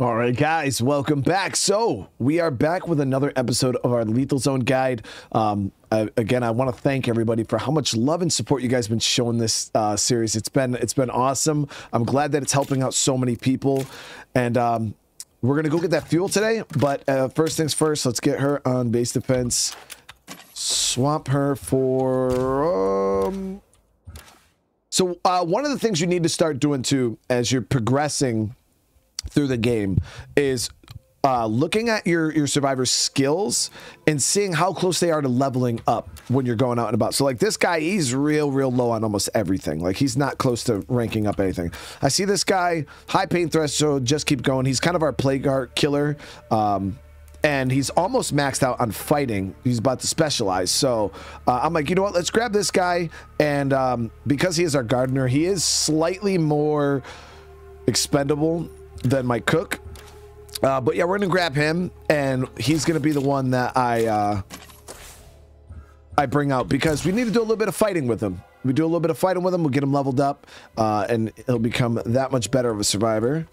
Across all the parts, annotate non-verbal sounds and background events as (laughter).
All right, guys, welcome back. So we are back with another episode of our Lethal Zone guide. Um, again, I want to thank everybody for how much love and support you guys have been showing this uh, series. It's been it's been awesome. I'm glad that it's helping out so many people, and um, we're gonna go get that fuel today. But uh, first things first, let's get her on base defense. Swap her for. Um... So uh, one of the things you need to start doing too, as you're progressing through the game is uh, looking at your your survivor's skills and seeing how close they are to leveling up when you're going out and about. So like this guy, he's real real low on almost everything. Like he's not close to ranking up anything. I see this guy high pain threshold. Just keep going. He's kind of our heart killer. Um, and he's almost maxed out on fighting. He's about to specialize. So uh, I'm like, you know what? Let's grab this guy. And um, because he is our gardener, he is slightly more expendable than my cook. Uh, but yeah, we're gonna grab him, and he's gonna be the one that I uh, I bring out because we need to do a little bit of fighting with him. We do a little bit of fighting with him, we'll get him leveled up, uh, and he'll become that much better of a survivor.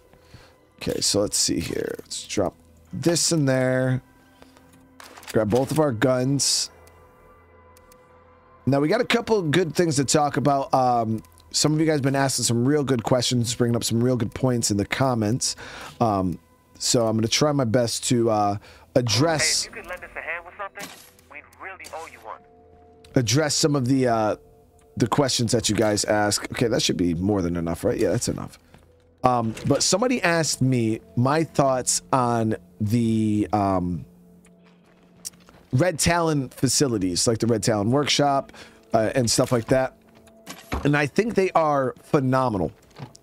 Okay, so let's see here. Let's drop this in there. Grab both of our guns. Now we got a couple good things to talk about. Um, some of you guys have been asking some real good questions, bringing up some real good points in the comments. Um, so I'm going to try my best to uh, address. Hey, if you could lend us a hand with something, we'd really owe you one. Address some of the uh, the questions that you guys ask. Okay, that should be more than enough, right? Yeah, that's enough. Um, but somebody asked me my thoughts on the um, Red Talon facilities, like the Red Talon workshop uh, and stuff like that. And I think they are phenomenal.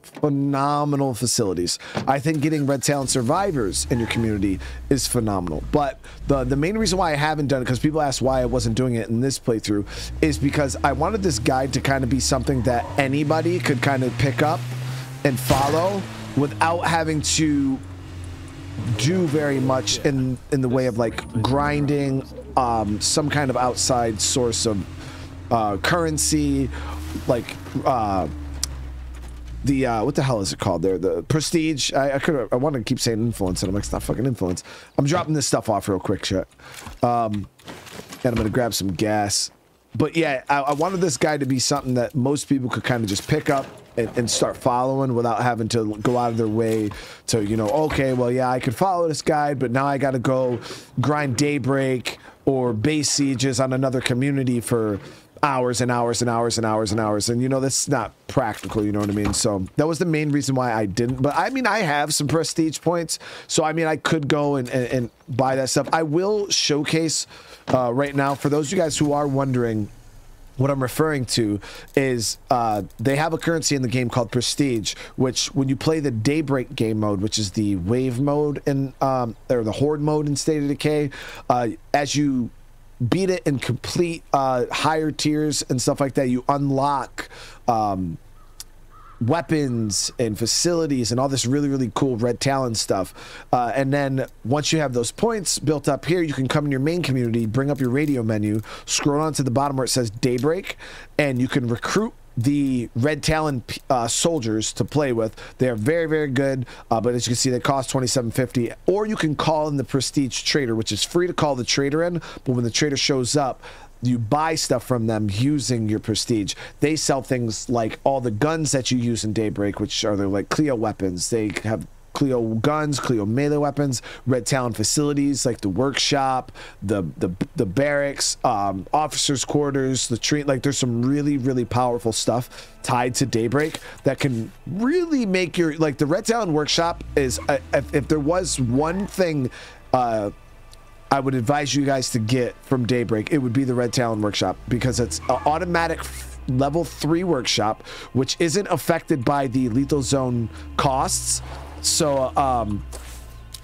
Phenomenal facilities. I think getting Red Talon survivors in your community is phenomenal. But the, the main reason why I haven't done it, because people ask why I wasn't doing it in this playthrough, is because I wanted this guide to kind of be something that anybody could kind of pick up and follow without having to do very much in in the way of like grinding um, some kind of outside source of uh, currency like uh the uh what the hell is it called there? The prestige? I, I could i want to keep saying influence and i'm like it's not fucking influence. I'm dropping this stuff off real quick shit. Um and i'm gonna grab some gas. But yeah I, I wanted this guy to be something that most people could kind of just pick up and, and start following without having to go out of their way to you know okay well yeah i could follow this guide but now i gotta go grind daybreak or base sieges on another community for hours and hours and hours and hours and hours. And you know that's not practical you know what i mean? So that was the main reason why i didn't. But i mean i have some prestige points. So i mean i could go and, and, and buy that stuff. I will showcase uh, right now for those of you guys who are wondering what I'm referring to is uh, they have a currency in the game called Prestige, which when you play the Daybreak game mode, which is the wave mode in um, or the horde mode in State of Decay, uh, as you beat it and complete uh, higher tiers and stuff like that, you unlock um, weapons and facilities and all this really really cool red talon stuff. Uh, and then once you have those points built up here you can come in your main community bring up your radio menu scroll on to the bottom where it says daybreak and you can recruit the red talon uh, soldiers to play with they are very very good uh, but as you can see they cost 2750 or you can call in the prestige trader which is free to call the trader in but when the trader shows up you buy stuff from them using your prestige. They sell things like all the guns that you use in Daybreak, which are the like CLEO weapons. They have CLEO guns, CLEO melee weapons, Red Talon facilities like the workshop, the the the barracks, um, officers' quarters, the tree. Like there's some really really powerful stuff tied to Daybreak that can really make your like the Red Talon workshop is uh, if, if there was one thing. Uh, I would advise you guys to get from Daybreak, it would be the Red Talon Workshop because it's an automatic level three workshop, which isn't affected by the lethal zone costs. So um,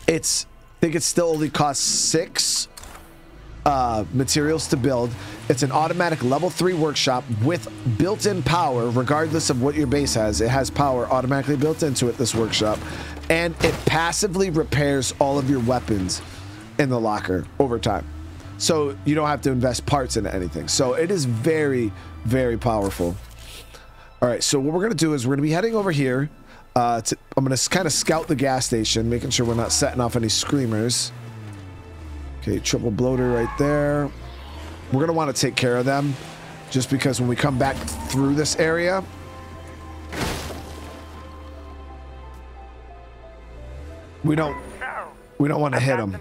it's I think it still only costs six uh, materials to build. It's an automatic level three workshop with built-in power, regardless of what your base has. It has power automatically built into it. This workshop, and it passively repairs all of your weapons in the locker over time. So you don't have to invest parts into anything. So it is very, very powerful. All right, so what we're going to do is we're going to be heading over here. Uh, to, I'm going to kind of scout the gas station, making sure we're not setting off any screamers. Okay, triple bloater right there. We're going to want to take care of them just because when we come back through this area, we don't we don't want to hit them.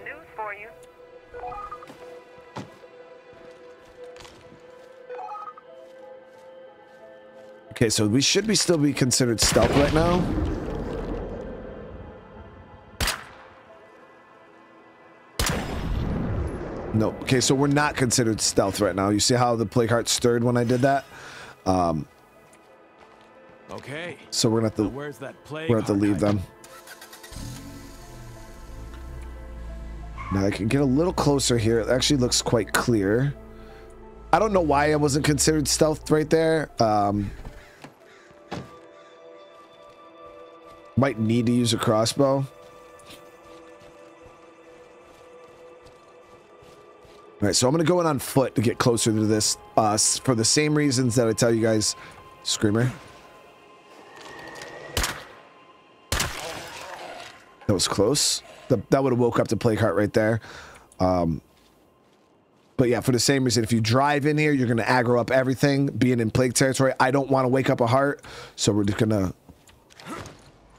Okay, so we should be still be considered stealth right now. Nope. Okay, so we're not considered stealth right now. You see how the plague heart stirred when I did that? Okay. So we're gonna have to we're gonna have to leave them. Now I can get a little closer here. It actually looks quite clear. I don't know why I wasn't considered stealth right there. Um, might need to use a crossbow. All right, so I'm gonna go in on foot to get closer to this, uh, for the same reasons that I tell you guys. Screamer. That was close. That, that would have woke up the plague heart right there. Um, but yeah, for the same reason, if you drive in here, you're going to aggro up everything. Being in plague territory, I don't want to wake up a heart, so we're just going to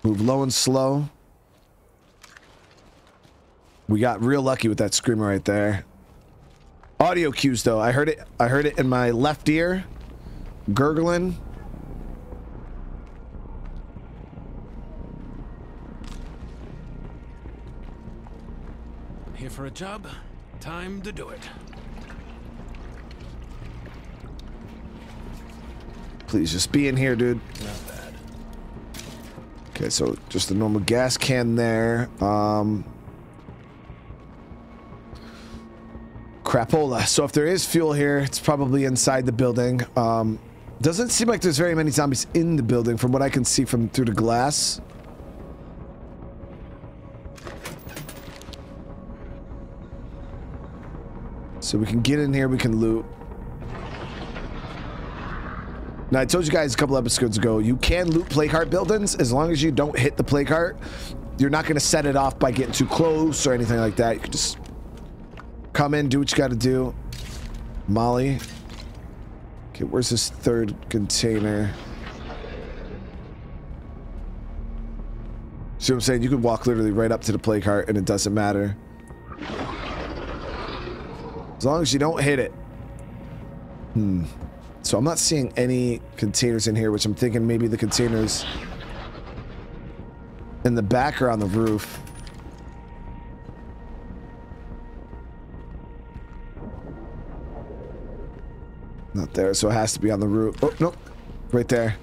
move low and slow. We got real lucky with that screamer right there. Audio cues though, I heard it. I heard it in my left ear, gurgling. Here for a job? Time to do it. Please just be in here, dude. Bad. Okay, so just a normal gas can there. Um, crapola. So if there is fuel here, it's probably inside the building. Um, doesn't seem like there's very many zombies in the building from what I can see from through the glass. So we can get in here, we can loot. Now, I told you guys a couple episodes ago, you can loot plague heart buildings as long as you don't hit the plague heart. You're not going to set it off by getting too close or anything like that. You can just come in, do what you got to do. Molly. Okay, where's this third container? See what I'm saying? You could walk literally right up to the plague heart and it doesn't matter. As long as you don't hit it. Hmm. So I'm not seeing any containers in here, which I'm thinking maybe the containers in the back or on the roof. Not there, so it has to be on the roof. Oh, nope. Right there.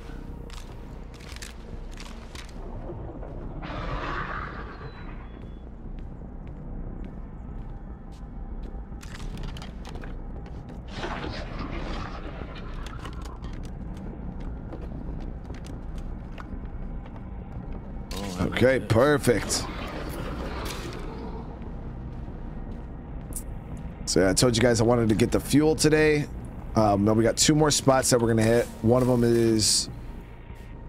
Okay, perfect. So yeah, I told you guys I wanted to get the fuel today. Um, now we got two more spots that we're gonna hit. One of them is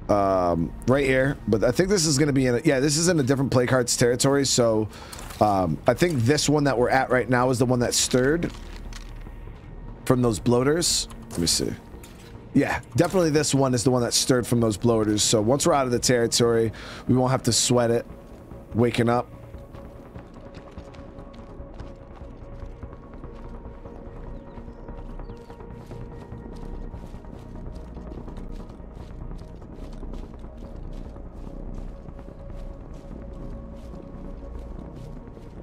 um, right here, but I think this is gonna be in. A, yeah, this is in a different plague heart's territory. So um, I think this one that we're at right now is the one that stirred from those bloaters. Let me see. Yeah, definitely this one is the one that stirred from those bloaters. So once we're out of the territory, we won't have to sweat it waking up.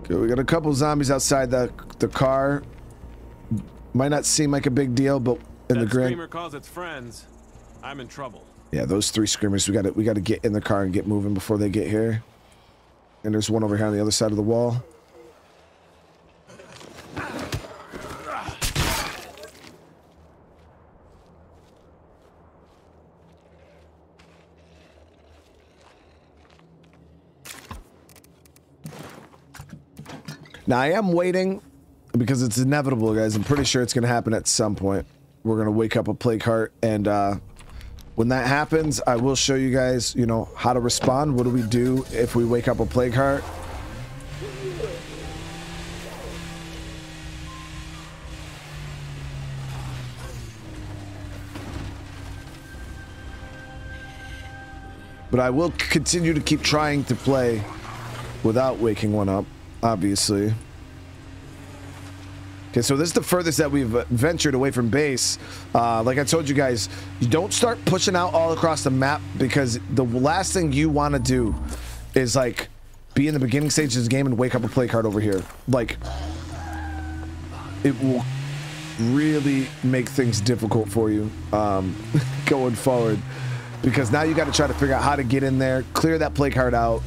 Okay, we got a couple zombies outside the the car. Might not seem like a big deal, but in the grand screamer calls its friends. I'm in trouble. Yeah, those three screamers. We got to we got to get in the car and get moving before they get here. And there's one over here on the other side of the wall. Now I am waiting because it's inevitable, guys. I'm pretty sure it's gonna happen at some point. We're gonna wake up a plague heart and uh when that happens, I will show you guys, you know, how to respond. What do we do if we wake up a plague heart? But I will continue to keep trying to play without waking one up, obviously. Okay, so this is the furthest that we've ventured away from base. Uh, like I told you guys, you don't start pushing out all across the map because the last thing you want to do is like be in the beginning stages of the game and wake up a plague heart over here. Like, it will really make things difficult for you um, (laughs) going forward because now you got to try to figure out how to get in there, clear that plague heart out,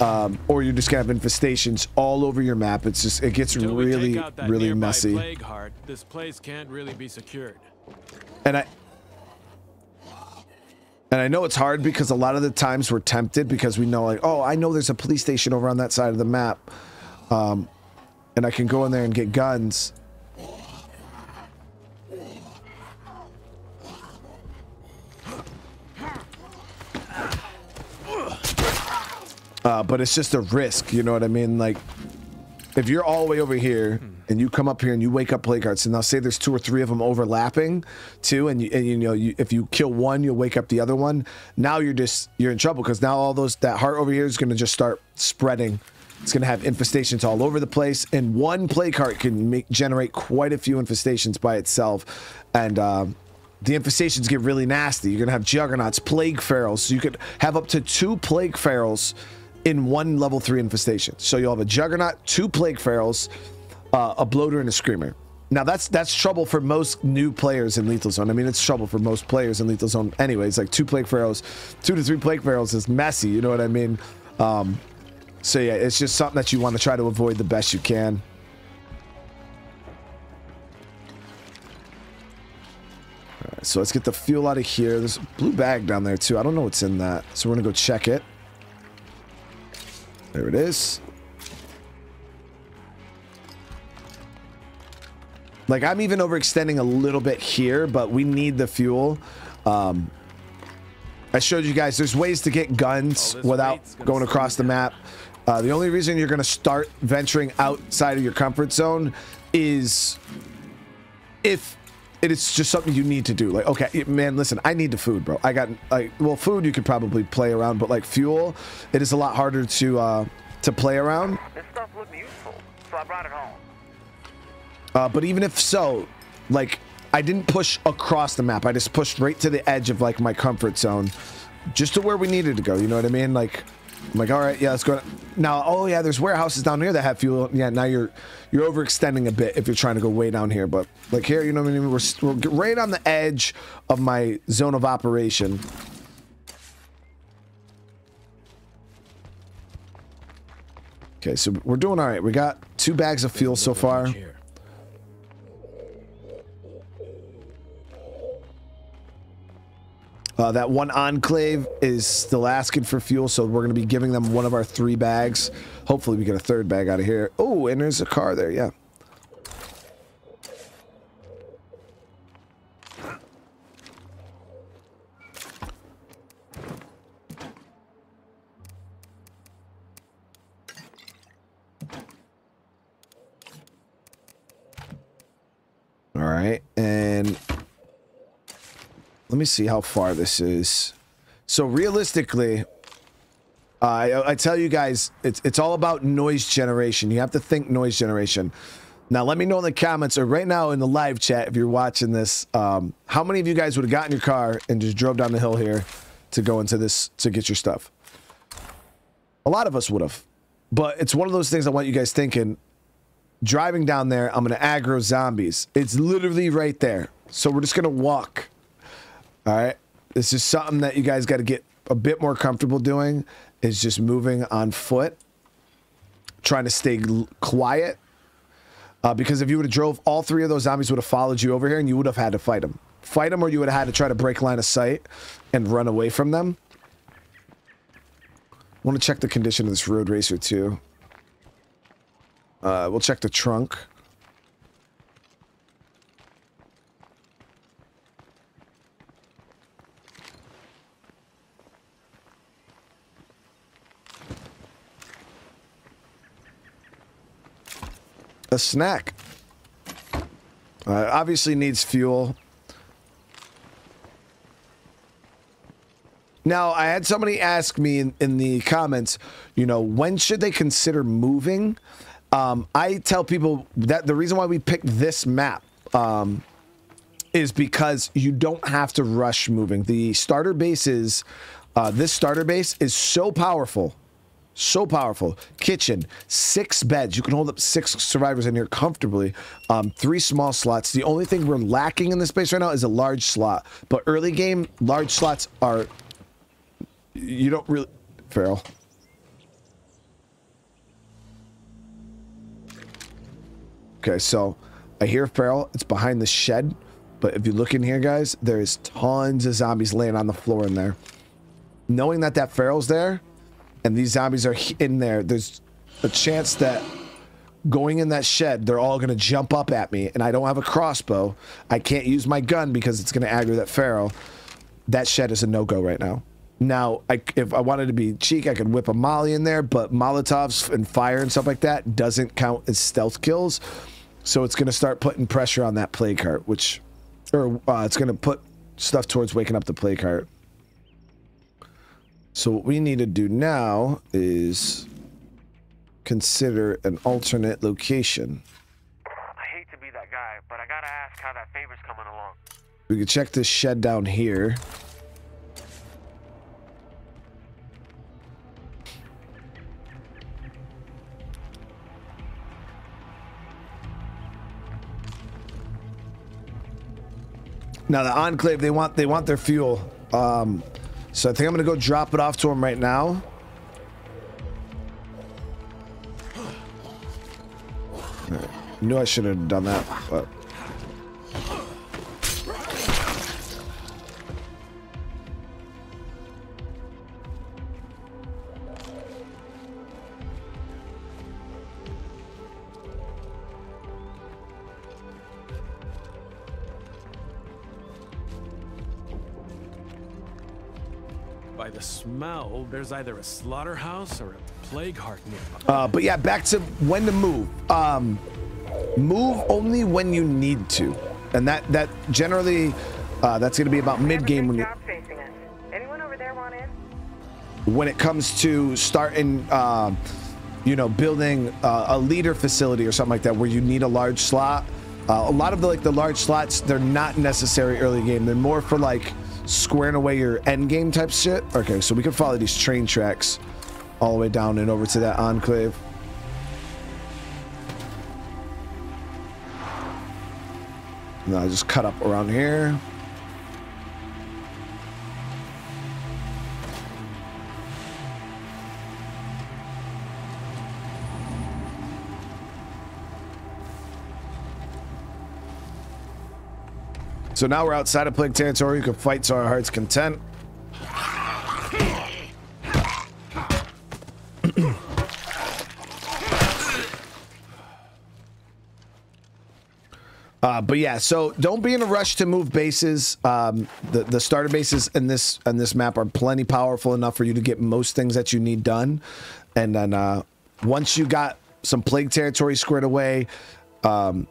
um, or you're just gonna have infestations all over your map. It's just it gets Until really, take out that really messy. Plague heart, this place can't really be secured. And I and I know it's hard because a lot of the times we're tempted because we know like, oh, I know there's a police station over on that side of the map, um, and I can go in there and get guns. Uh, but it's just a risk, you know what I mean? Like, if you're all the way over here and you come up here and you wake up plague hearts, and now say there's two or three of them overlapping, too, and you, and you know, you, if you kill one, you'll wake up the other one. Now you're just you're in trouble because now all those that heart over here is going to just start spreading. It's going to have infestations all over the place, and one plague heart can make generate quite a few infestations by itself, and. Um, the infestations get really nasty. You're gonna have juggernauts, plague ferals. So you could have up to two plague ferals in one level three infestation. So you'll have a juggernaut, two plague ferals, uh, a bloater, and a screamer. Now that's that's trouble for most new players in Lethal Zone. I mean, it's trouble for most players in Lethal Zone. Anyways, like two plague ferals, two to three plague ferals is messy. You know what I mean? Um, so yeah, it's just something that you want to try to avoid the best you can. All right, so let's get the fuel out of here. There's a blue bag down there too. I don't know what's in that, so we're gonna go check it. There it is. Like, I'm even overextending a little bit here, but we need the fuel. Um, I showed you guys there's ways to get guns Oh, without going across the map. Uh, the only reason you're going to start venturing outside of your comfort zone is if it is just something you need to do. Like, okay, man, listen, I need the food, bro. I got like, well, food you could probably play around, but like fuel, it is a lot harder to uh, to play around. This stuff looked useful, so I brought it home. Uh, but even if so, like, I didn't push across the map. I just pushed right to the edge of like my comfort zone, just to where we needed to go. You know what I mean? Like, I'm like, all right, yeah, let's go. Now, oh yeah, there's warehouses down here that have fuel. Yeah, now you're you're overextending a bit if you're trying to go way down here. But like here, you know what I mean? We're, we're right on the edge of my zone of operation. Okay, so we're doing all right. We got two bags of fuel so far. Uh, that one enclave is still asking for fuel, so we're going to be giving them one of our three bags. Hopefully, we get a third bag out of here. Oh, and there's a car there. Yeah. Me see how far this is. So realistically, I, I tell you guys, it's it's all about noise generation. You have to think noise generation. Now, let me know in the comments or right now in the live chat if you're watching this, um, how many of you guys would have gotten your car and just drove down the hill here to go into this to get your stuff? A lot of us would have, but it's one of those things I want you guys thinking. Driving down there, I'm gonna aggro zombies. It's literally right there. So we're just gonna walk. All right. This is something that you guys got to get a bit more comfortable doing is just moving on foot, trying to stay quiet. Uh, because if you would have drove, all three of those zombies would have followed you over here and you would have had to fight them. Fight them or you would have had to try to break line of sight and run away from them. want to check the condition of this road racer too. Uh, we'll check the trunk. A snack. Uh, obviously needs fuel. Now, I had somebody ask me in, in the comments, you know, when should they consider moving? Um, I tell people that the reason why we picked this map um, is because you don't have to rush moving. The starter base is, uh, this starter base is so powerful so powerful. Kitchen, six beds. You can hold up six survivors in here comfortably. Um, three small slots. The only thing we're lacking in this space right now is a large slot. But early game, large slots are. You don't really. Feral. Okay, so I hear Feral. It's behind the shed. But if you look in here, guys, there's tons of zombies laying on the floor in there. Knowing that that Feral's there, and these zombies are in there, there's a chance that going in that shed, they're all going to jump up at me, and I don't have a crossbow. I can't use my gun because it's going to aggro that Feral. That shed is a no-go right now. Now, I, if I wanted to be cheek, I could whip a molly in there, but Molotovs and fire and stuff like that doesn't count as stealth kills. So it's going to start putting pressure on that plague heart, which, or uh, it's going to put stuff towards waking up the plague heart. So what we need to do now is consider an alternate location. I hate to be that guy, but I gotta ask how that favor's coming along. We could check this shed down here. Now the Enclave, they want they want their fuel. Um, so I think I'm gonna go drop it off to him right now. Knew I should have done that, but. The smell, there's either a slaughterhouse or a plague heart nearby. Uh, but yeah, back to when to move. Um, move only when you need to, and that that generally uh, that's going to be about mid game when you job facing us. Anyone over there want in? when it comes to starting, um, you know, building uh, a leader facility or something like that, where you need a large slot. Uh, a lot of the like the large slots, they're not necessary early game. They're more for like squaring away your end game type shit. Okay, so we can follow these train tracks all the way down and over to that enclave. And I just cut up around here. So now we're outside of plague territory. You can fight to our heart's content. (clears throat) Uh, but yeah, so don't be in a rush to move bases. Um, the the starter bases in this in this map are plenty powerful enough for you to get most things that you need done, and then uh, once you got some plague territory squared away, um,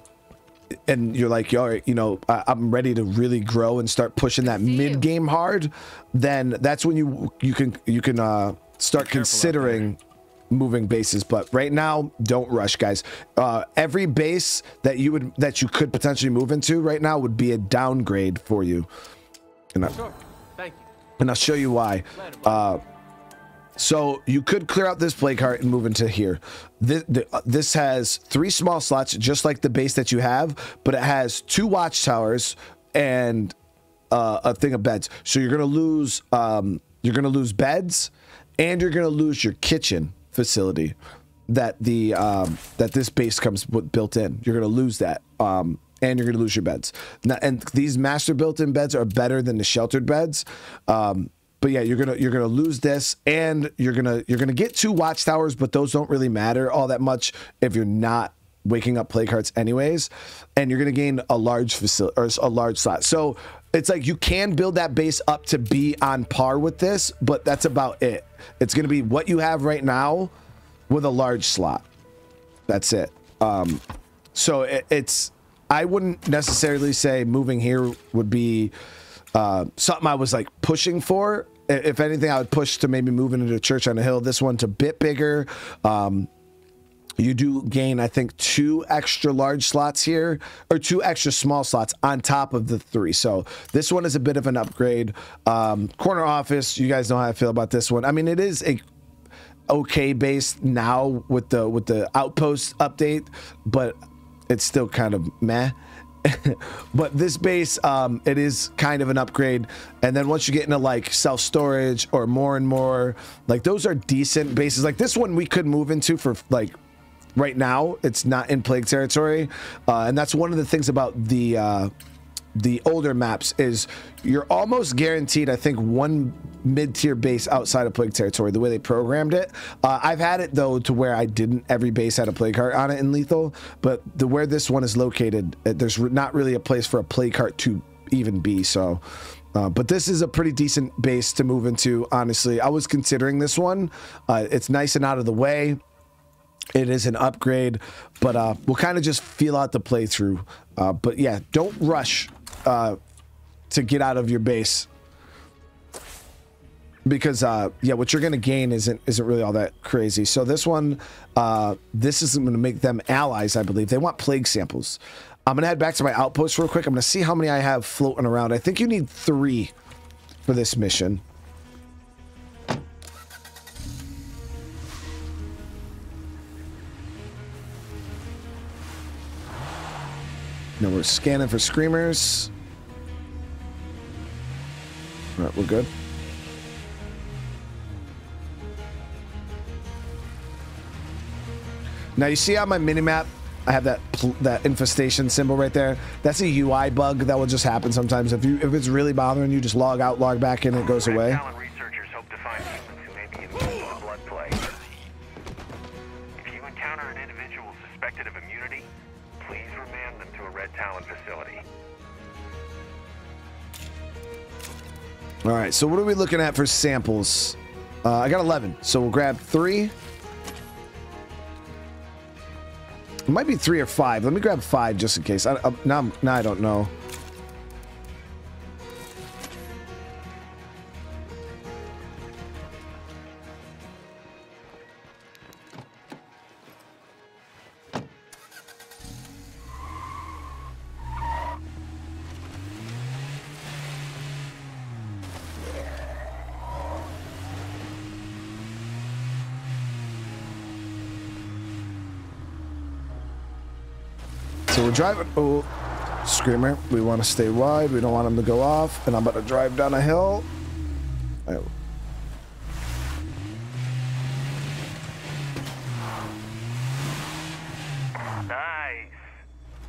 and you're like, yo, you know, I, I'm ready to really grow and start pushing that mid game hard, then that's when you you can you can uh, start considering moving bases. But right now, don't rush, guys. Uh, every base that you would that you could potentially move into right now would be a downgrade for you. And, I, Sure. Thank you. and I'll show you why. Uh, so you could clear out this plague heart and move into here. This, uh, this has three small slots, just like the base that you have, but it has two watchtowers and uh, a thing of beds. So you're gonna lose, um, you're gonna lose beds, and you're gonna lose your kitchen facility that the um, that this base comes with built in. You're gonna lose that. Um, and you're going to lose your beds. Now, and these master built-in beds are better than the sheltered beds. Um, but yeah, you're gonna you're gonna lose this, and you're gonna you're gonna get two watchtowers, but those don't really matter all that much if you're not waking up plague hearts anyways, and you're gonna gain a large facility or a large slot. So it's like you can build that base up to be on par with this, but that's about it. It's gonna be what you have right now with a large slot. That's it. Um, so it, it's I wouldn't necessarily say moving here would be uh, something I was like pushing for. If anything, I would push to maybe moving into church on a hill. This one's a bit bigger. Um, you do gain, I think, two extra large slots here, or two extra small slots on top of the three. So this one is a bit of an upgrade. Um, corner office, you guys know how I feel about this one. I mean, it is a okay base now with the with the outpost update, but it's still kind of meh. (laughs) but this base, um, it is kind of an upgrade. And then once you get into like self storage or more and more, like those are decent bases. Like this one, we could move into for like right now. It's not in plague territory, uh, and that's one of the things about the. Uh, the older maps is you're almost guaranteed i think one mid-tier base outside of plague territory the way they programmed it. Uh, i've had it though to where i didn't every base had a plague heart on it in lethal but the where this one is located uh, there's not really a place for a plague heart to even be so uh, but this is a pretty decent base to move into honestly. I was considering this one. Uh, it's nice and out of the way it is an upgrade, but uh, we'll kind of just feel out the playthrough. Uh, but yeah, don't rush uh, to get out of your base because uh, yeah, what you're gonna gain isn't isn't really all that crazy. So this one, uh, this is going to make them allies, I believe. They want plague samples. I'm gonna head back to my outpost real quick. I'm gonna see how many I have floating around. I think you need three for this mission. Now we're scanning for screamers. All right, we're good. Now you see on my minimap, I have that that infestation symbol right there. That's a UI bug that will just happen sometimes. If you if it's really bothering you, just log out, log back in, it goes away. All right, so what are we looking at for samples? Uh, I got 11, so we'll grab three. It might be three or five. Let me grab five just in case. I, I, now, now I don't know. So we're driving. Oh, screamer. We want to stay wide. We don't want him to go off. And I'm about to drive down a hill. Nice.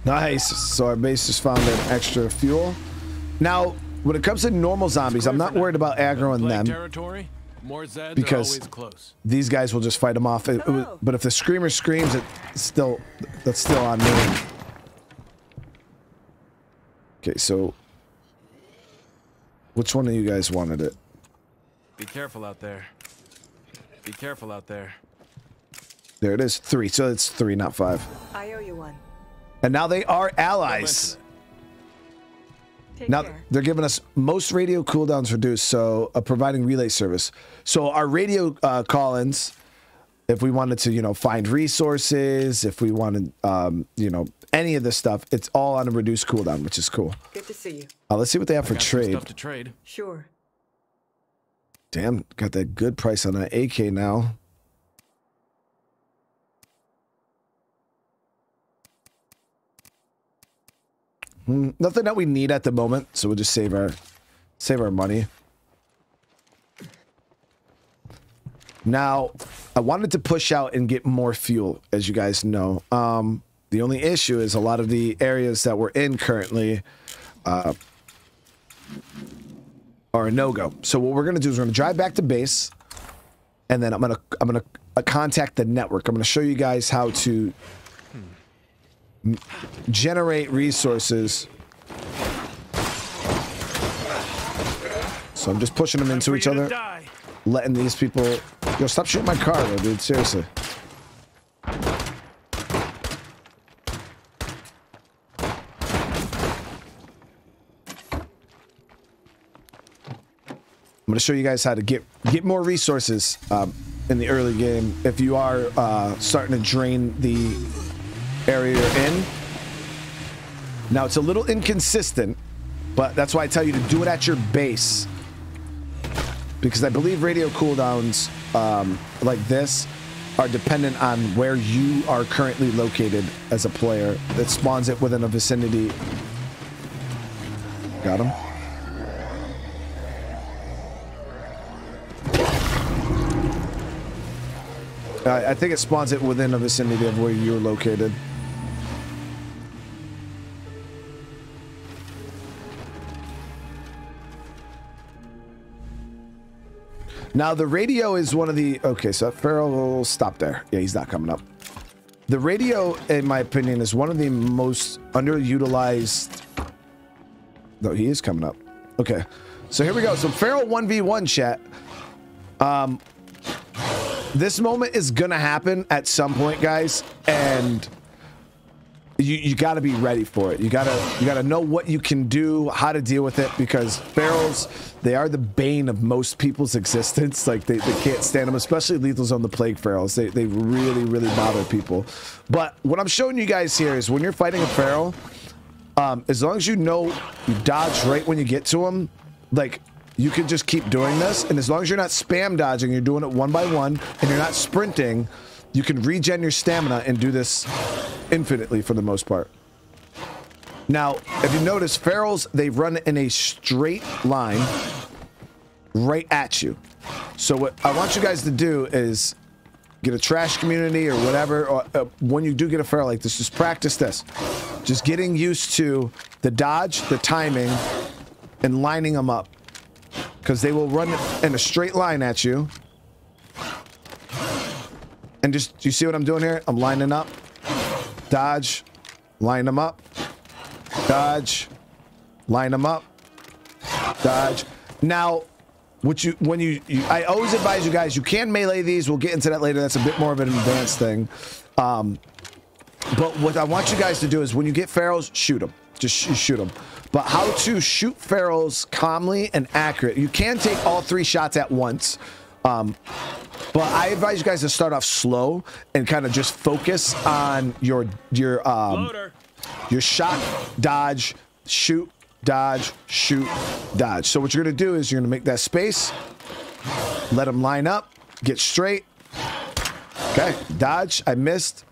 Nice. So our base just found an extra fuel. Now, when it comes to normal zombies, I'm not worried about aggroing Plague them. territory. More Zeds Because- are always close. These guys will just fight them off. It- it but if the screamer screams, it's still that's still on me. Okay, so which one of you guys wanted it? Be careful out there. Be careful out there. There it is, three. So it's three, not five. I owe you one. And now they are allies. Take Now care. they're giving us most radio cooldowns reduced, so uh, providing relay service. So our radio uh, call-ins, if we wanted to, you know, find resources, if we wanted, um, you know, any of this stuff, it's all on a reduced cooldown, which is cool. Good to see you. Uh, let's see what they have for Got some trade. stuff to trade. Sure. Damn, got that good price on that AK now. Hmm, nothing that we need at the moment, so we'll just save our save our money. Now, I wanted to push out and get more fuel, as you guys know. Um, the only issue is a lot of the areas that we're in currently uh, are a no-go. So what we're gonna do is we're gonna drive back to base, and then I'm gonna I'm gonna uh, contact the network. I'm gonna show you guys how to generate resources. So I'm just pushing them into each other letting these people... Yo, stop shooting my car, though, dude. Seriously. I'm going to show you guys how to get get more resources um, in the early game if you are uh, starting to drain the area you're in. Now, it's a little inconsistent, but that's why I tell you to do it at your base because I believe radio cooldowns um, like this are dependent on where you are currently located as a player that spawns it within a vicinity. Got him. I I think it spawns it within a vicinity of where you're located. Now the radio is one of the okay. So Feral will stop there. Yeah, he's not coming up. The radio, in my opinion, is one of the most underutilized. No, he is coming up. Okay, so here we go. So v one chat. Um, this moment is gonna happen at some point, guys, and you, you got to be ready for it. You gotta you gotta know what you can do, how to deal with it, because ferals they are the bane of most people's existence. (laughs) Like they, they can't stand them, especially lethals on the plague ferals. They they really really bother people. But what I'm showing you guys here is when you're fighting a feral, um, as long as you know you dodge right when you get to them, like you can just keep doing this, and as long as you're not spam dodging, you're doing it one by one, and you're not sprinting you can regen your stamina and do this infinitely for the most part. Now, if you notice, ferals, they run in a straight line right at you. So what I want you guys to do is get a trash community or whatever. Or, uh, when you do get a feral like this, just practice this. Just getting used to the dodge, the timing, and lining them up. Because they will run in a straight line at you. And just, do you see what I'm doing here? I'm lining up. Dodge. Line them up. Dodge. Line them up. Dodge. Now, what you, when you, you, I always advise you guys, you can melee these. We'll get into that later. That's a bit more of an advanced thing. Um, but what I want you guys to do is when you get ferals, shoot them. Just sh shoot them. But how to shoot ferals calmly and accurate. You can take all three shots at once. Um, but I advise you guys to start off slow and kind of just focus on your your um, your shot, dodge, shoot, dodge, shoot, dodge. So what you're gonna do is you're gonna make that space, let them line up, get straight. Okay, dodge. I missed.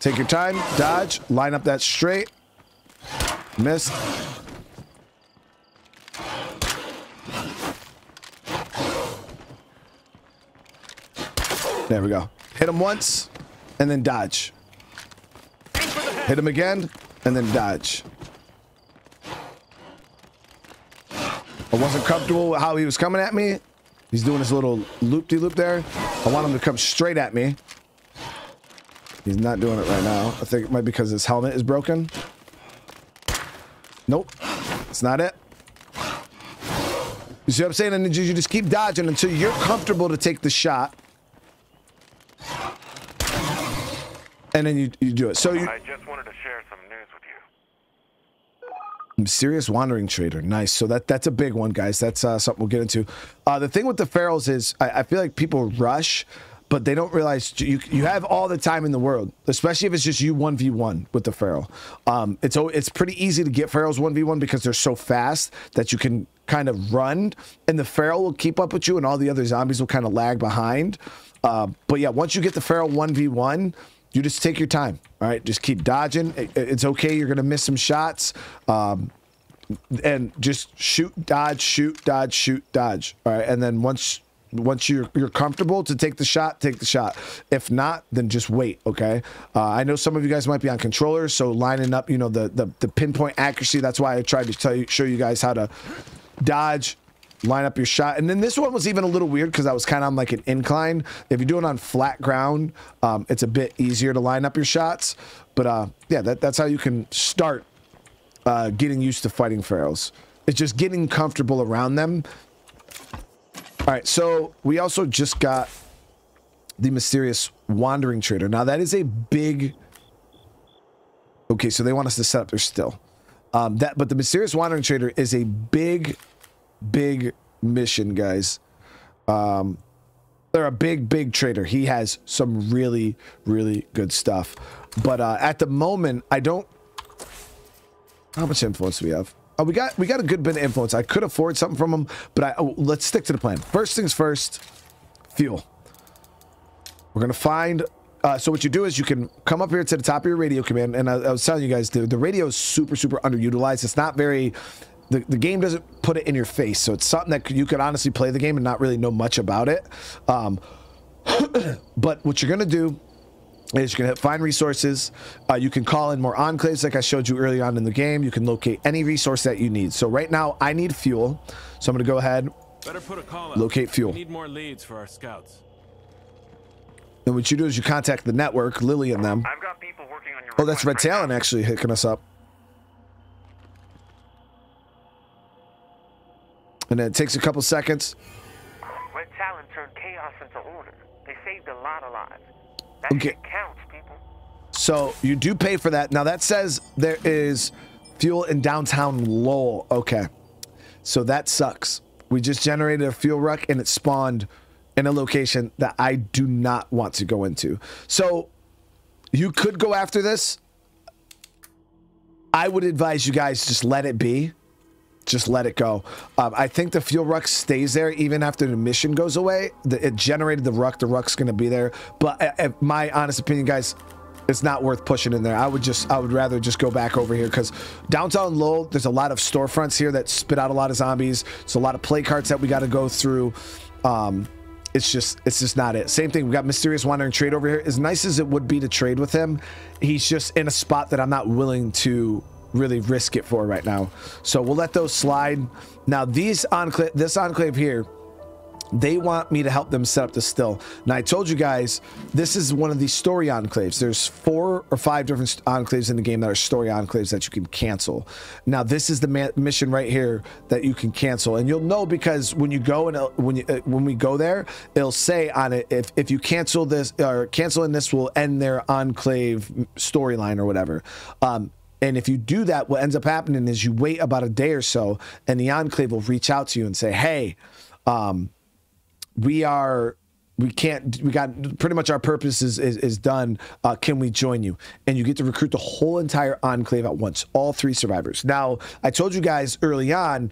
Take your time, dodge, line up that straight. Missed. There we go. Hit him once, and then dodge. Hit him again, and then dodge. I wasn't comfortable with how he was coming at me. He's doing his little loop-de-loop -loop there. I want him to come straight at me. He's not doing it right now. I think it might be because his helmet is broken. Nope. It's not it. You see what I'm saying? And you just keep dodging until you're comfortable to take the shot. And then you, you do it. So you. I just wanted to share some news with you. Mysterious wandering trader. Nice. So that that's a big one, guys. That's uh, something we'll get into. Uh, the thing with the ferals is I, I feel like people rush, but they don't realize you you have all the time in the world, especially if it's just you one v one with the feral. Um, it's it's pretty easy to get ferals one v one because they're so fast that you can kind of run, and the feral will keep up with you, and all the other zombies will kind of lag behind. Uh, but yeah, once you get the feral one v one, you just take your time. All right, just keep dodging. It's okay. You're gonna miss some shots, um, and just shoot, dodge, shoot, dodge, shoot, dodge. All right, and then once once you're you're comfortable to take the shot, take the shot. If not, then just wait. Okay. Uh, I know some of you guys might be on controllers, so lining up, you know, the the, the pinpoint accuracy. That's why I tried to tell you, show you guys how to dodge, line up your shot. And then this one was even a little weird because I was kind of on like an incline. If you do it on flat ground, um, it's a bit easier to line up your shots. But uh, yeah, that, that's how you can start uh, getting used to fighting ferals. It's just getting comfortable around them. All right, so we also just got the mysterious wandering trader. Now that is a big. Okay, so they want us to set up their still. Um, that, but the mysterious wandering trader is a big big mission, guys. Um, they're a big, big trader. He has some really, really good stuff. But uh, at the moment, I don't. How much influence do we have? Oh, we got we got a good bit of influence. I could afford something from him, but I oh, let's stick to the plan. First things first, fuel. We're gonna find. Uh, so what you do is you can come up here to the top of your radio command, and I, I was telling you guys the the radio is super super underutilized. It's not very. The, the game doesn't put it in your face, so it's something that you could honestly play the game and not really know much about it. Um, (clears throat) but what you're gonna do is you can hit find resources. Uh, you can call in more enclaves like I showed you early on in the game. You can locate any resource that you need. So right now I need fuel. So I'm going to go ahead, Better put a call out. locate fuel. We need more leads for our scouts. And what you do is you contact the network, Lily and them. I've got people working on your Oh, that's Red request Talon actually hooking us up. And it takes a couple seconds. Red Talon turned chaos into order. They saved a lot of lives. That Okay. counts, people. So you do pay for that. Now that says there is fuel in downtown Lowell. Okay. So that sucks. We just generated a fuel ruck and it spawned in a location that I do not want to go into. So you could go after this. I would advise you guys just let it be. Just let it go. Um, I think the fuel ruck stays there even after the mission goes away. The, it generated the ruck. The ruck's going to be there. But uh, uh, my honest opinion, guys, it's not worth pushing in there. I would just, I would rather just go back over here because downtown Lowell, there's a lot of storefronts here that spit out a lot of zombies. It's a lot of plague hearts that we got to go through. Um, it's just, it's just not it. Same thing. We got mysterious wandering trade over here. As nice as it would be to trade with him, he's just in a spot that I'm not willing to really risk it for right now. So we'll let those slide. Now these enclave, this enclave here, they want me to help them set up the still. Now I told you guys this is one of the story enclaves. There's four or five different enclaves in the game that are story enclaves that you can cancel. Now this is the mission right here that you can cancel, and you'll know because when you go and uh, when you uh, when we go there, it'll say on it if if you cancel this or canceling this will end their enclave storyline or whatever. Um, and if you do that, what ends up happening is you wait about a day or so, and the enclave will reach out to you and say, "Hey." Um, we are we can't we got pretty much our purpose is is, is done uh, can we join you and you get to recruit the whole entire enclave at once all three survivors now i told you guys early on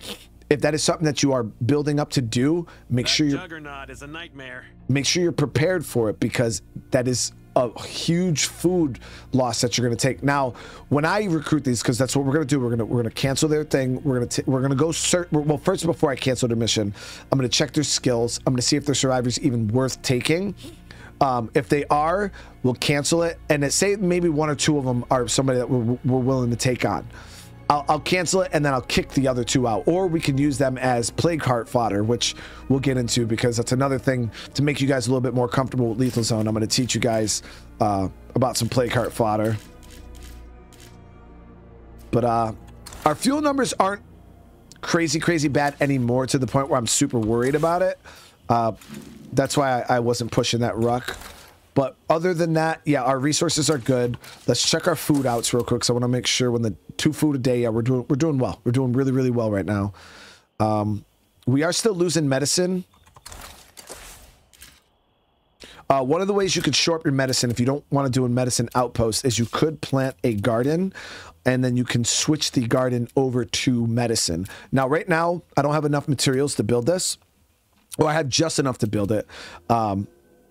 if that is something that you are building up to do make That sure you're juggernaut is a nightmare. make sure you're prepared for it because that is a huge food loss that you're going to take. Now, when I recruit these, because that's what we're going to do, we're going to we're going to cancel their thing. We're going to we're going to go. Well, first before I cancel their mission, I'm going to check their skills. I'm going to see if their survivors even worth taking. Um, if they are, we'll cancel it. And it, say maybe one or two of them are somebody that we're, we're willing to take on. I'll, I'll cancel it and then I'll kick the other two out. Or we can use them as plague heart fodder, which we'll get into because that's another thing to make you guys a little bit more comfortable with Lethal Zone. I'm going to teach you guys uh, about some plague heart fodder. But uh, our fuel numbers aren't crazy, crazy bad anymore to the point where I'm super worried about it. Uh, that's why I, I wasn't pushing that ruck. But other than that, yeah, our resources are good. Let's check our food outs real quick. So I want to make sure when the two food a day, yeah, we're doing we're doing well. We're doing really, really well right now. Um, we are still losing medicine. Uh, one of the ways you could short your medicine if you don't want to do a medicine outpost is you could plant a garden and then you can switch the garden over to medicine. Now, right now, I don't have enough materials to build this. Well, I have just enough to build it. Um,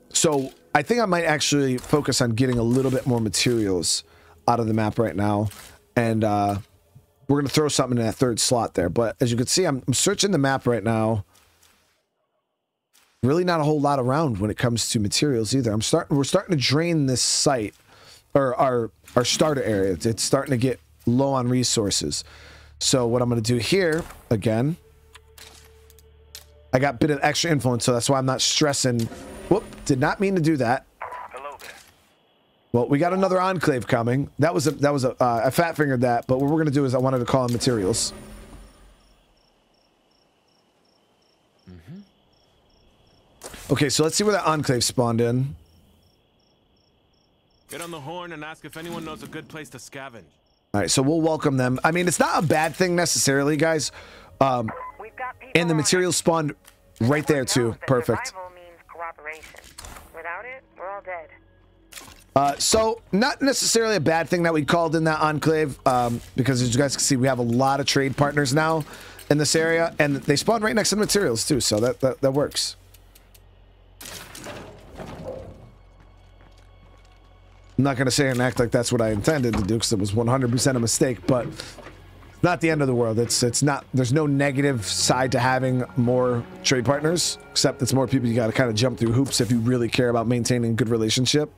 so I think I might actually focus on getting a little bit more materials out of the map right now. And uh, we're going to throw something in that third slot there. But as you can see, I'm, I'm searching the map right now. Really not a whole lot around when it comes to materials either. I'm starting we're starting to drain this site or our our starter area. It's, starting to get low on resources. So what I'm going to do here again I got a bit of extra influence, so that's why I'm not stressing. Whoop, did not mean to do that. Hello there. Well, we got another enclave coming. That was a that was a uh, I fat fingered that, but what we're gonna do is I wanted to call in materials. Okay, so let's see where that enclave spawned in. Get on the horn and ask if anyone knows a good place to scavenge. All right, so we'll welcome them. I mean, it's not a bad thing necessarily, guys. Um, We've got And the materials spawned right there too. Perfect. Without it, we're all dead. Uh, so not necessarily a bad thing that we called in that enclave, um, because as you guys can see, we have a lot of trade partners now in this area, and they spawn right next to the materials too. So that that, that works. I'm not gonna say and act like that's what I intended to do, because it was 100% a mistake, but not the end of the world. It's it's not. There's no negative side to having more trade partners, except it's more people you got to kind of jump through hoops if you really care about maintaining good relationship.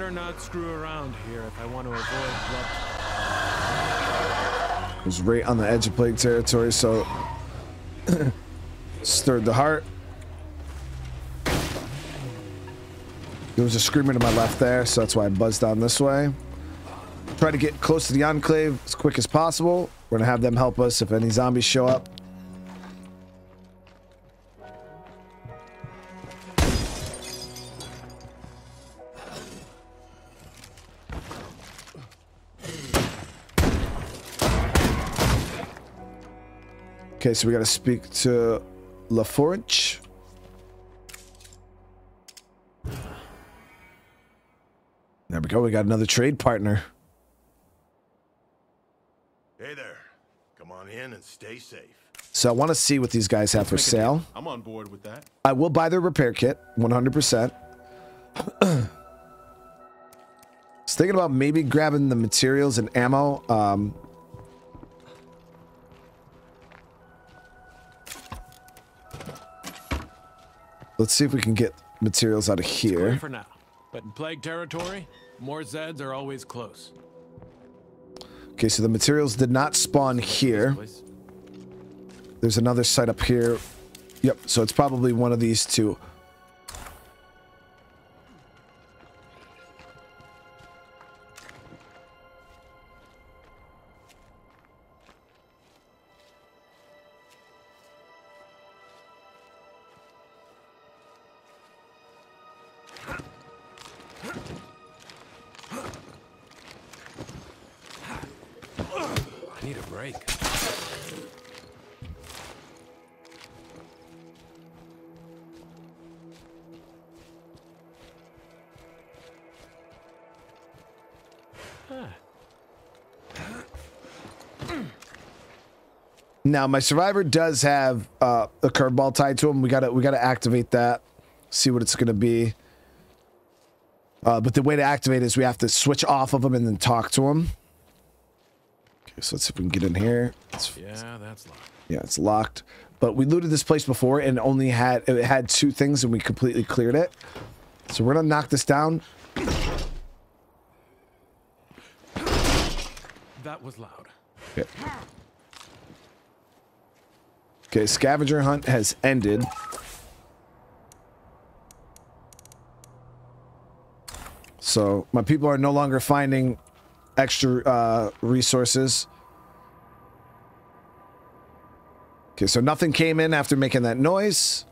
Better not screw around here if I want to avoid blood. It was right on the edge of plague territory, so (clears throat) stirred the heart. There was a screamer to my left there, so that's why I buzzed down this way. Try to get close to the enclave as quick as possible. We're gonna have them help us if any zombies show up. Okay, so we gotta speak to LaForge. There we go. We got another trade partner. Hey there. Come on in and stay safe. So I want to see what these guys have for sale. I'm on board with that. I will buy their repair kit, 100%. I was thinking about maybe grabbing the materials and ammo. Um, let's see if we can get materials out of here. for now. But in plague territory, more Zeds are always close. Okay, so the materials did not spawn here. There's another site up here. Yep, so it's probably one of these two. Now my survivor does have uh, a curveball tied to him. We gotta we gotta activate that. See what it's gonna be. Uh, but the way to activate is we have to switch off of him and then talk to him. Okay, so let's see if we can get in here. It's, Yeah, that's locked. yeah, it's locked. But we looted this place before and only had it had two things and we completely cleared it. So we're gonna knock this down. That was loud. Okay. Okay, scavenger hunt has ended. So my people are no longer finding extra uh, resources. Okay, so nothing came in after making that noise.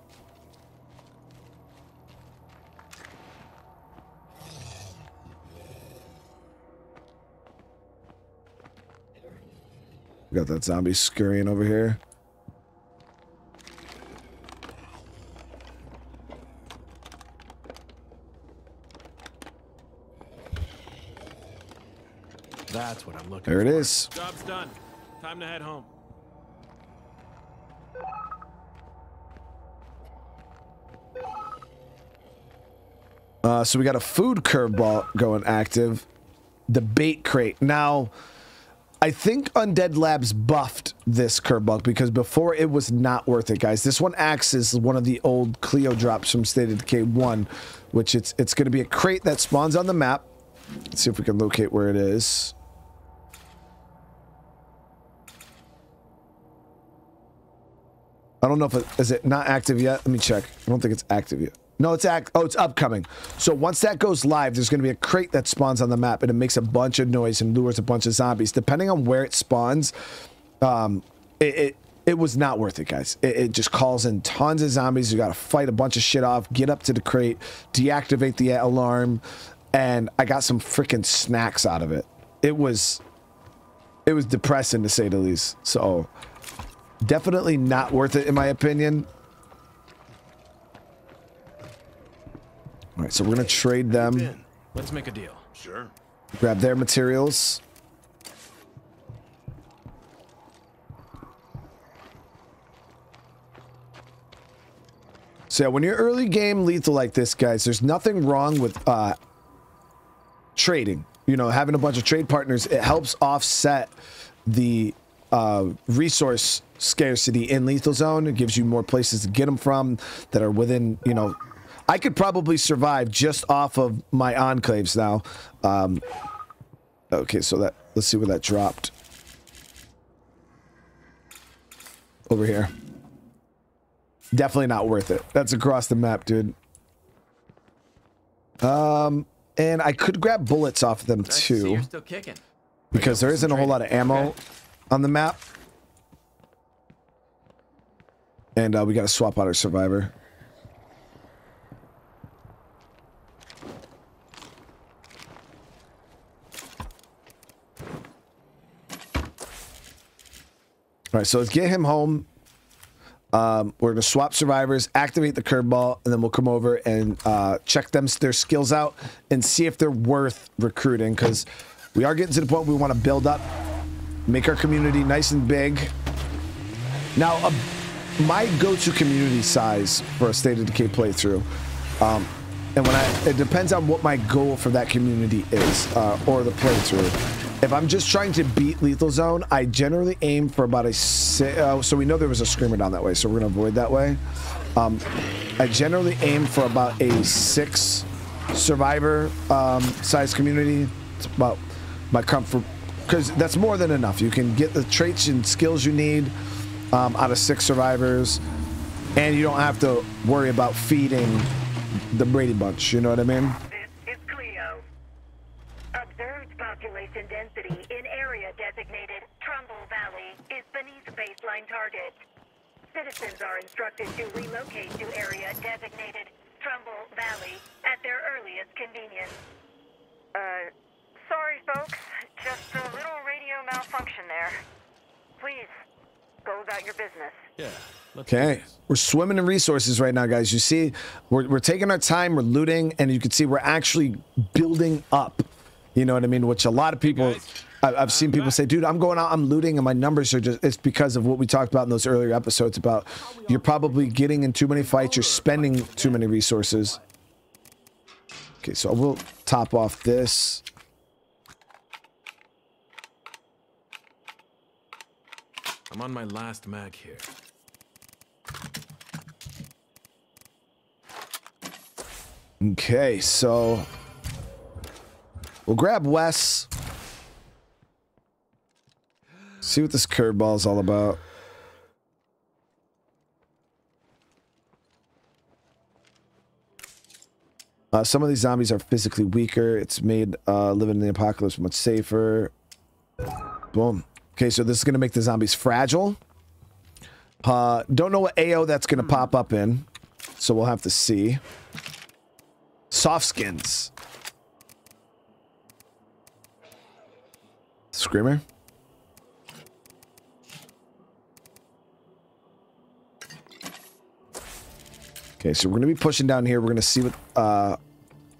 We got that zombie scurrying over here. That's what I'm looking There for. it is. Job's done. Time to head home. Uh, so we got a food curveball going active. The bait crate. Now, I think Undead Labs buffed this curveball because before it was not worth it, guys. This one acts as one of the old CLEO drops from State of Decay 1, which it's it's going to be a crate that spawns on the map. Let's see if we can locate where it is. I don't know if it is it not active yet. Let me check. I don't think it's active yet. No, it's act. Oh, it's upcoming. So once that goes live, there's going to be a crate that spawns on the map, and it makes a bunch of noise and lures a bunch of zombies. Depending on where it spawns, um, it it, it was not worth it, guys. It, it just calls in tons of zombies. You got to fight a bunch of shit off, get up to the crate, deactivate the alarm, and I got some freaking snacks out of it. It was, it was depressing to say the least. So definitely not worth it in my opinion. All right, so we're gonna trade them, Let's make a deal. Sure. grab their materials. So yeah, when you're early game lethal like this, guys, there's nothing wrong with uh, trading. You know, having a bunch of trade partners, it helps offset the uh, resource scarcity in lethal zone. It gives you more places to get them from that are within, you know, I could probably survive just off of my enclaves now. Um, okay, so that let's see where that dropped. Over here. Definitely not worth it. That's across the map, dude. Um, and I could grab bullets off of them Nice to see too you're still kicking. because there isn't a whole lot of ammo on the map. And uh, we got to swap out our survivor. All right, so let's get him home. Um, we're gonna swap survivors, activate the curveball, and then we'll come over and uh, check them their skills out and see if they're worth recruiting. Because we are getting to the point we want to build up, make our community nice and big. Now, uh, my go-to community size for a State of Decay playthrough, um, and when I it depends on what my goal for that community is uh, or the playthrough. If I'm just trying to beat Lethal Zone, I generally aim for about a si uh, so we know there was a screamer down that way, so we're gonna avoid that way. Um, I generally aim for about a six survivor um, size community. It's about my comfort because that's more than enough. You can get the traits and skills you need um, out of six survivors, and you don't have to worry about feeding the Brady Bunch. You know what I mean? This is CLEO. Observed population density in area designated Trumbull Valley is beneath baseline target. Citizens are instructed to relocate to area designated Trumbull Valley at their earliest convenience. Uh, sorry, folks. Just a little radio malfunction there. Please, go about your business. Yeah. Okay, we're swimming in resources right now, guys. You see, we're, we're taking our time, we're looting, and you can see we're actually building up. You know what I mean? Which a lot of people, guys, I, I've seen I'm people back. say, dude, I'm going out, I'm looting, and my numbers are just, it's because of what we talked about in those earlier episodes about you're probably getting in too many fights, you're spending too many resources. Okay, so we'll top off this. I'm on my last mag here. Okay, so we'll grab Wes. See what this curveball is all about. Uh, some of these zombies are physically weaker. It's made uh, living in the apocalypse much safer. Boom. Okay, so this is going to make the zombies fragile. Uh, don't know what AO that's going to pop up in, so we'll have to see. Soft skins. Screamer. Okay, so we're gonna be pushing down here. We're gonna see what uh,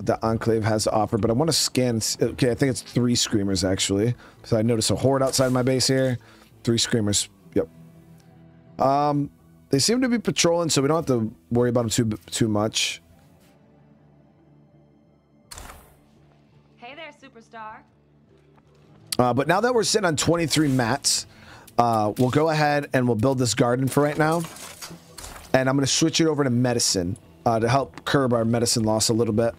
the Enclave has to offer, but I want to scan. Okay, I think it's three screamers actually. So I noticed a horde outside my base here. Three screamers. Yep. Um, they seem to be patrolling, so we don't have to worry about them too too much. Hey there, superstar. Uh, but now that we're sitting on 23 mats, uh, we'll go ahead and we'll build this garden for right now. And I'm going to switch it over to medicine uh, to help curb our medicine loss a little bit.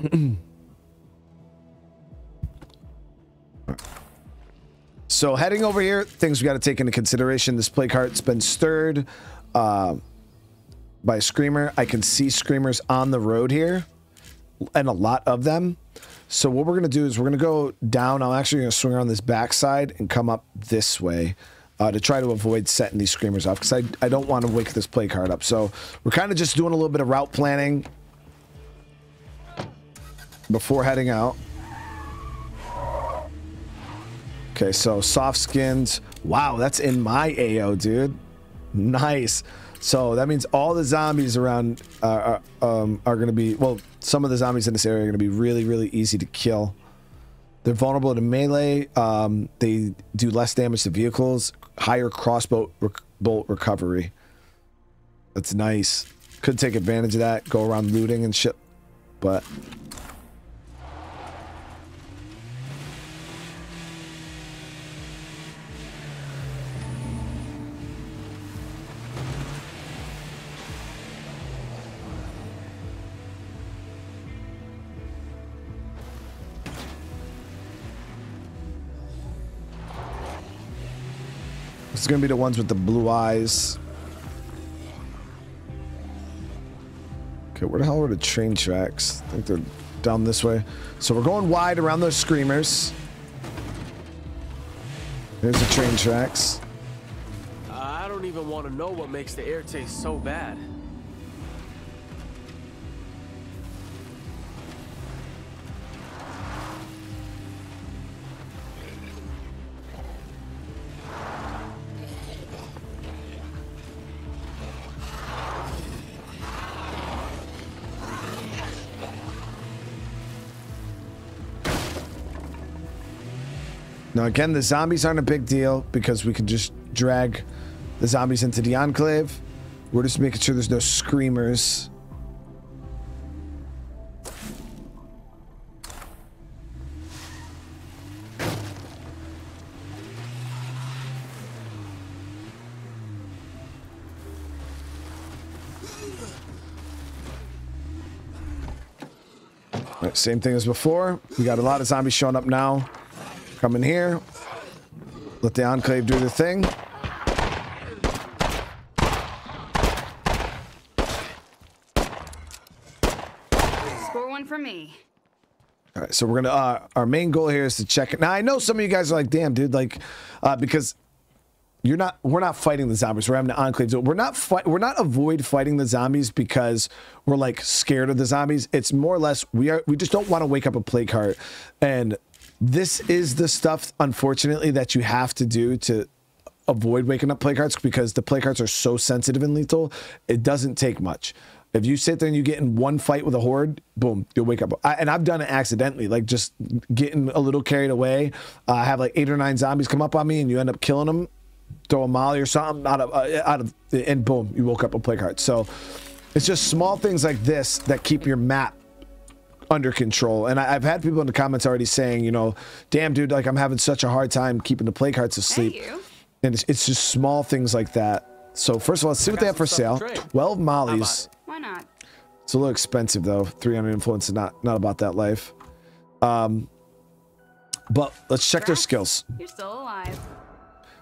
(clears throat) So heading over here, things we got to take into consideration. This plague heart's been stirred uh, by a screamer. I can see screamers on the road here, and a lot of them. So what we're gonna do is we're gonna go down. I'm actually gonna swing around this backside and come up this way uh, to try to avoid setting these screamers off because I, I don't want to wake this plague heart up. So we're kind of just doing a little bit of route planning before heading out. Okay, so soft skins. Wow, that's in my AO, dude. Nice. So that means all the zombies around uh, are, um, are going to be, well, some of the zombies in this area are going to be really, really easy to kill. They're vulnerable to melee. Um, they do less damage to vehicles, higher crossbow rec bolt recovery. That's nice. Could take advantage of that, go around looting and shit, but It's gonna be the ones with the blue eyes. Okay, where the hell are the train tracks? I think they're down this way. So we're going wide around those screamers. There's the train tracks. I don't even want to know what makes the air taste so bad. Now again, the zombies aren't a big deal because we can just drag the zombies into the enclave. We're just making sure there's no screamers. Same thing as before. We got a lot of zombies showing up now. Come in here. Let the Enclave do the thing. Score one for me. All right, so we're gonna. Uh, our main goal here is to check it. Now I know some of you guys are like, "Damn, dude!" Like, uh, because you're not. We're not fighting the zombies. We're having the enclaves. We're not. Fight, we're not avoid fighting the zombies because we're like scared of the zombies. It's more or less we are. We just don't want to wake up a plague heart, and this is the stuff, unfortunately, that you have to do to avoid waking up plague hearts because the plague hearts are so sensitive and lethal. It doesn't take much. If you sit there and you get in one fight with a horde, boom, you'll wake up. I, and I've done it accidentally, like just getting a little carried away. Uh, I have like eight or nine zombies come up on me, and you end up killing them. Throw a molly or something out of uh, out of, and boom, you woke up a plague heart. So it's just small things like this that keep your map under control. And I, have had people in the comments already saying, you know, damn, dude, like I'm having such a hard time keeping the plague hearts asleep. Hey, you. And it's, it's just small things like that. So first of all, let's see what they have for sale. 12 mollies. Why not? It's a little expensive though. 300 influence is not not about that life. Um, but let's check their skills. You're still alive.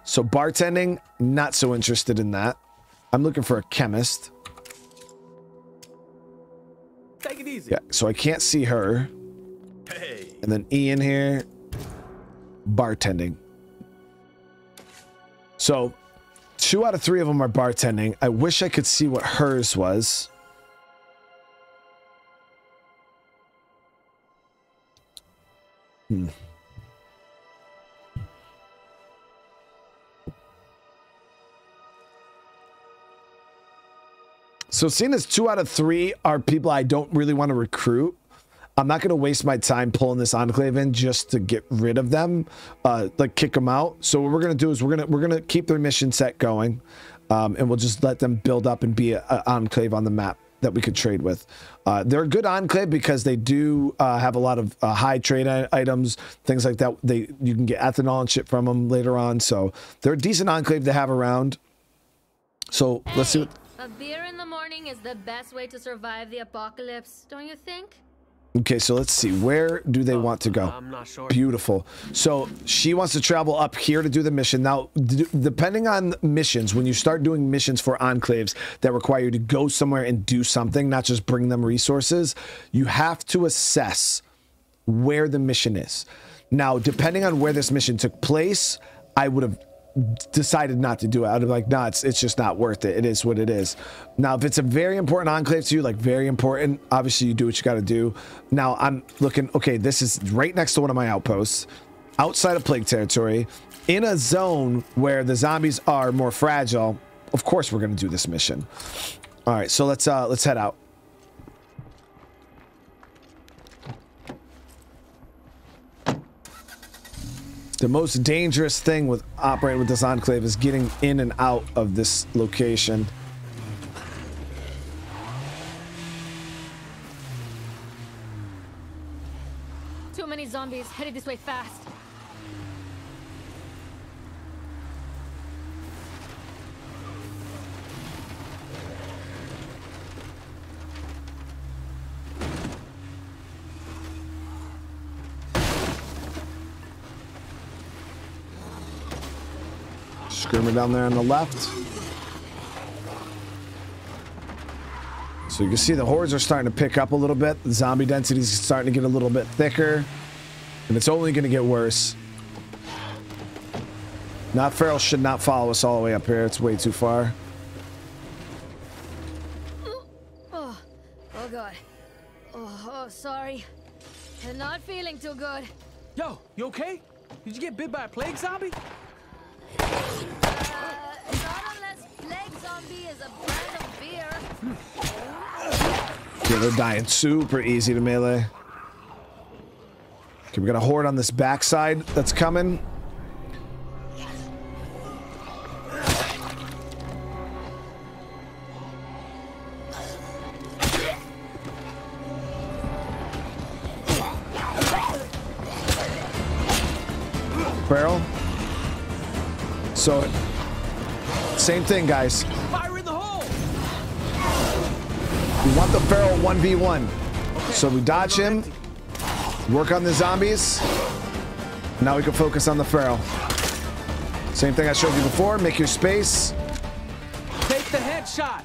So bartending, not so interested in that. I'm looking for a chemist. Take it easy. Yeah, so I can't see her. Hey, And then Ian here, bartending. So two out of three of them are bartending. I wish I could see what hers was. Hmm. So seeing as two out of three are people I don't really want to recruit, I'm not going to waste my time pulling this enclave in just to get rid of them, uh, like kick them out. So what we're going to do is we're going to we're going to keep their mission set going, um, and we'll just let them build up and be an enclave on the map that we could trade with. Uh, they're a good enclave because they do uh, have a lot of uh, high trade items, things like that. They you can get ethanol and shit from them later on, so they're a decent enclave to have around. So let's see. What, A beer in the morning is the best way to survive the apocalypse, don't you think? Okay, so let's see. Where do they want to go? Oh, I'm not sure. Beautiful. So she wants to travel up here to do the mission. Now, d- depending on missions, when you start doing missions for enclaves that require you to go somewhere and do something, not just bring them resources, you have to assess where the mission is. Now, depending on where this mission took place, I would have decided not to do it. Be like, nah, it's, it's just not worth it. It is what it is. Now, if it's a very important enclave to you, like very important, obviously you do what you got to do. Now, I'm looking, okay, this is right next to one of my outposts, outside of plague territory, in a zone where the zombies are more fragile. Of course, we're going to do this mission. All right, so let's uh let's head out. The most dangerous thing with operating with this enclave is getting in and out of this location. Too many zombies headed this way fast. Screamer down there on the left. So you can see the hordes are starting to pick up a little bit. The zombie density is starting to get a little bit thicker. And it's only going to get worse. Not Feral should not follow us all the way up here. It's way too far. Oh, oh god. Oh, oh, sorry. I'm not feeling too good. Yo, you okay? Did you get bit by a plague zombie? Yeah, they're dying super easy to melee. Okay, we got a horde on this backside that's coming. Thing, guys. Fire in the hole! We want the Feral 1v1. So we dodge him, work on the zombies. Now we can focus on the Feral. Same thing I showed you before. Make your space. Take the headshot!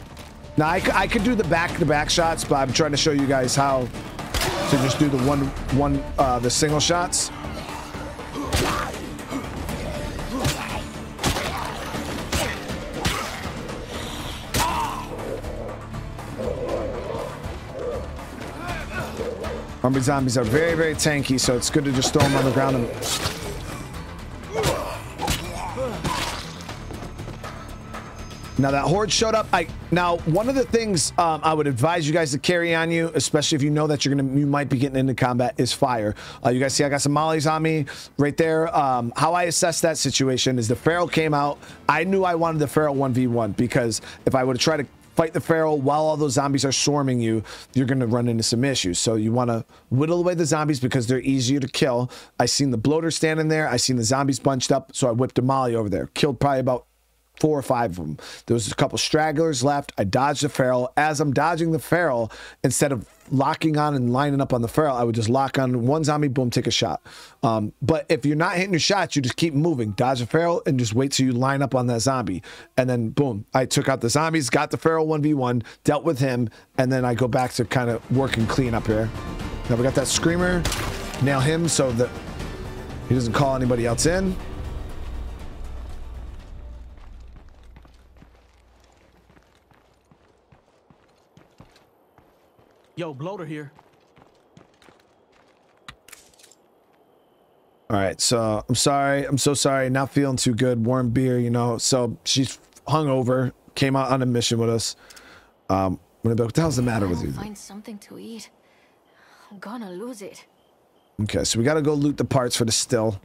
Now I could do the back-to-back shots, but I'm trying to show you guys how to just do the one, one, uh, the single shots. Army zombies are very, very tanky, so it's good to just throw them on the ground and Now that horde showed up. I now one of the things um, I would advise you guys to carry on you, especially if you know that you're gonna you might be getting into combat, is fire. Uh, you guys see I got some mollies on me right there. Um, how I assessed that situation is the feral came out. I knew I wanted the feral one v one because if I would have tried to fight the feral while all those zombies are swarming you, you're gonna run into some issues. So you want to whittle away the zombies because they're easier to kill. I seen the bloater standing there. I seen the zombies bunched up, so I whipped a molly over there. Killed probably about four or five of them. There was a couple stragglers left. I dodged the feral. As I'm dodging the feral, instead of locking on and lining up on the feral, I would just lock on one zombie, boom, take a shot. Um, but if you're not hitting your shots, you just keep moving. Dodge the feral and just wait till you line up on that zombie. And then boom, I took out the zombies, got the feral 1v1, dealt with him, and then I go back to kind of working clean up here. Now we got that screamer. Nail him so that he doesn't call anybody else in. Yo, bloater here. All right, so I'm sorry. I'm so sorry. Not feeling too good. Warm beer, you know. So she's hung over. Came out on a mission with us. Um, I'm gonna be like, what the hell's the matter with I'll you? Find something to eat. I'm gonna lose it. Okay, so we gotta go loot the parts for the still.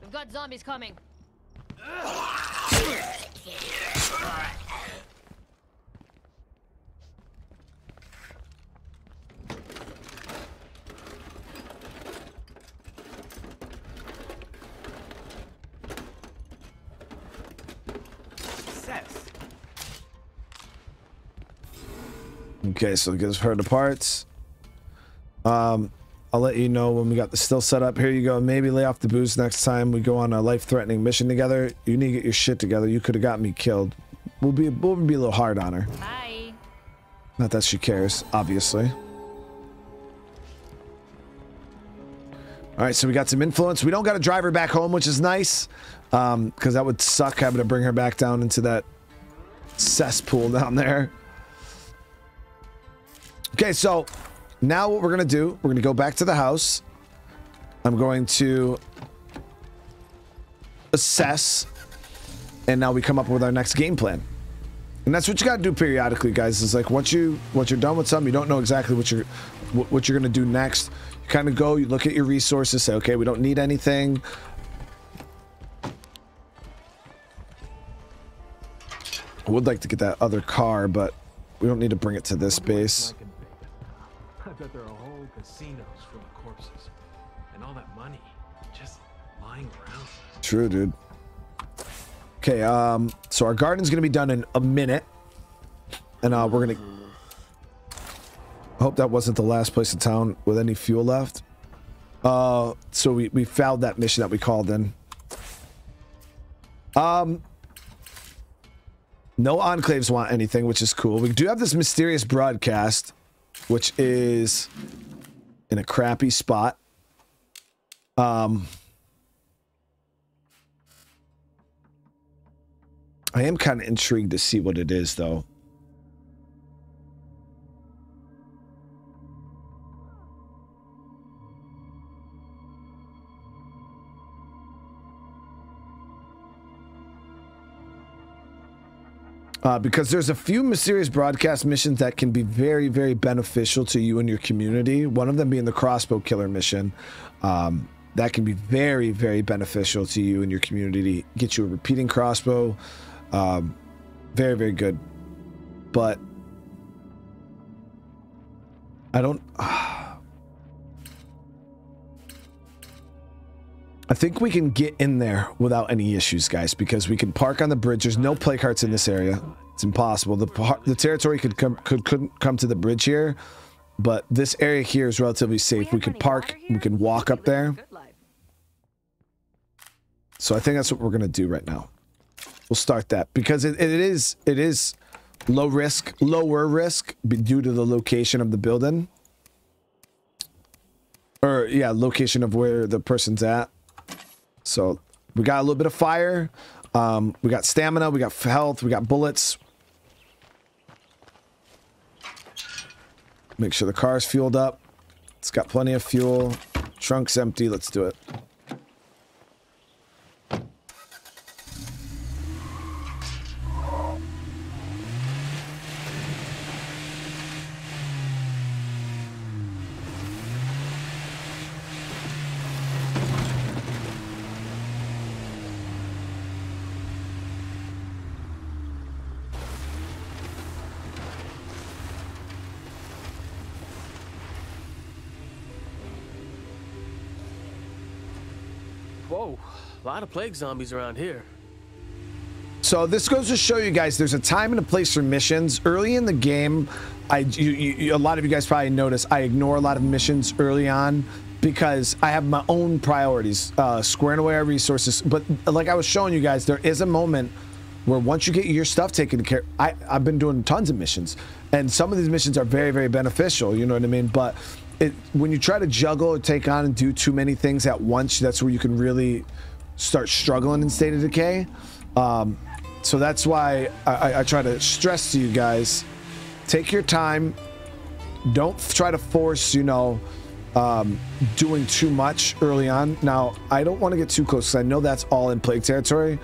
We've got zombies coming. Okay, so it gives her the parts. Um, I'll let you know when we got the still set up. Here you go. Maybe lay off the booze next time we go on a life-threatening mission together. You need to get your shit together. You could have got me killed. We'll be we'll be a little hard on her. Bye. Not that she cares, obviously. All right, so we got some influence. We don't got to drive her back home, which is nice, um, because that would suck having to bring her back down into that cesspool down there. Okay, so now what we're gonna do? We're gonna go back to the house. I'm going to assess, and now we come up with our next game plan. And that's what you got to do periodically, guys. Is like once you once you're done with something, you don't know exactly what you're what, you're gonna do next. You kind of go, you look at your resources, say, okay, we don't need anything. I would like to get that other car, but we don't need to bring it to this base. I casinos full of corpses. And all that money just lying around. True, dude. Okay, um, so our garden's gonna be done in a minute. And uh we're gonna I hope that wasn't the last place in town with any fuel left. Uh so we, we found that mission that we called in. Um no enclaves want anything, which is cool. We do have this mysterious broadcast, which is in a crappy spot. Um I am kind of intrigued to see what it is, though. Uh, because there's a few mysterious broadcast missions that can be very, very beneficial to you and your community. One of them being the crossbow killer mission. Um, that can be very, very beneficial to you and your community. Get you a repeating crossbow. Um, very, very good. But I don't. (sighs) I think we can get in there without any issues, guys, because we can park on the bridge. There's no plague hearts in this area. It's impossible. The the territory could come could couldn't come to the bridge here, but this area here is relatively safe. We can park. We can walk up there. So I think that's what we're gonna do right now. We'll start that because it, it is it is low risk, lower risk due to the location of the building. Or yeah, location of where the person's at. So we got a little bit of fire. Um, we got stamina. We got health. We got bullets. Make sure the car's fueled up. It's got plenty of fuel. Trunk's empty. Let's do it. Whoa, a lot of plague zombies around here. So this goes to show you guys there's a time and a place for missions. Early in the game, I you, you, a lot of you guys probably notice I ignore a lot of missions early on because I have my own priorities, uh, squaring away our resources. But like I was showing you guys, there is a moment where once you get your stuff taken care, I I've been doing tons of missions, and some of these missions are very very beneficial. You know what I mean? But it, when you try to juggle or take on and do too many things at once, that's where you can really start struggling in state of decay. Um, so that's why I, I, try to stress to you guys: take your time. Don't try to force, you know, um, doing too much early on. Now, I don't want to get too close because I know that's all in plague territory.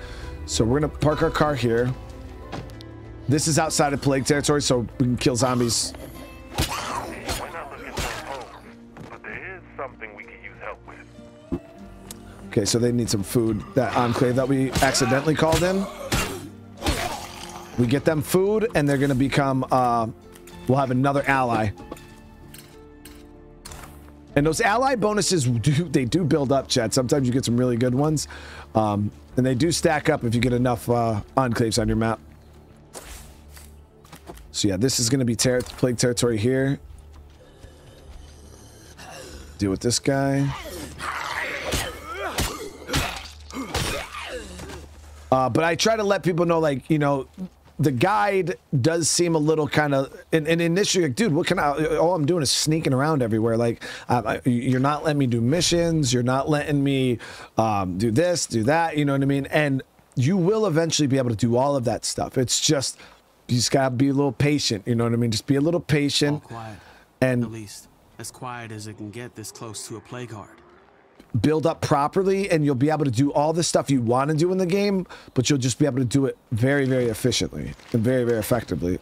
So we're gonna park our car here. This is outside of plague territory, so we can kill zombies. Okay, so they need some food. That enclave that we accidentally called in. We get them food, and they're gonna become. Uh, we'll have another ally. And those ally bonuses (laughs) do they do build up, Chad. Sometimes you get some really good ones, um, and they do stack up if you get enough uh, enclaves on your map. So So yeah, this is going to be ter plague territory here. Deal with this guy. Uh, but I try to let people know, like, you know, the guide does seem a little kind of, and, and initially, like, dude, what can I, all I'm doing is sneaking around everywhere. Like, you're not letting me do missions. You're not letting me um, do this, do that. You know what I mean? And you will eventually be able to do all of that stuff. It's just, you just gotta be a little patient. You know what I mean? Just be a little patient. All quiet. And At least as quiet as it can get this close to a plague heart. Build up properly and you'll be able to do all the stuff you want to do in the game, but you'll just be able to do it very, very efficiently and very, very effectively.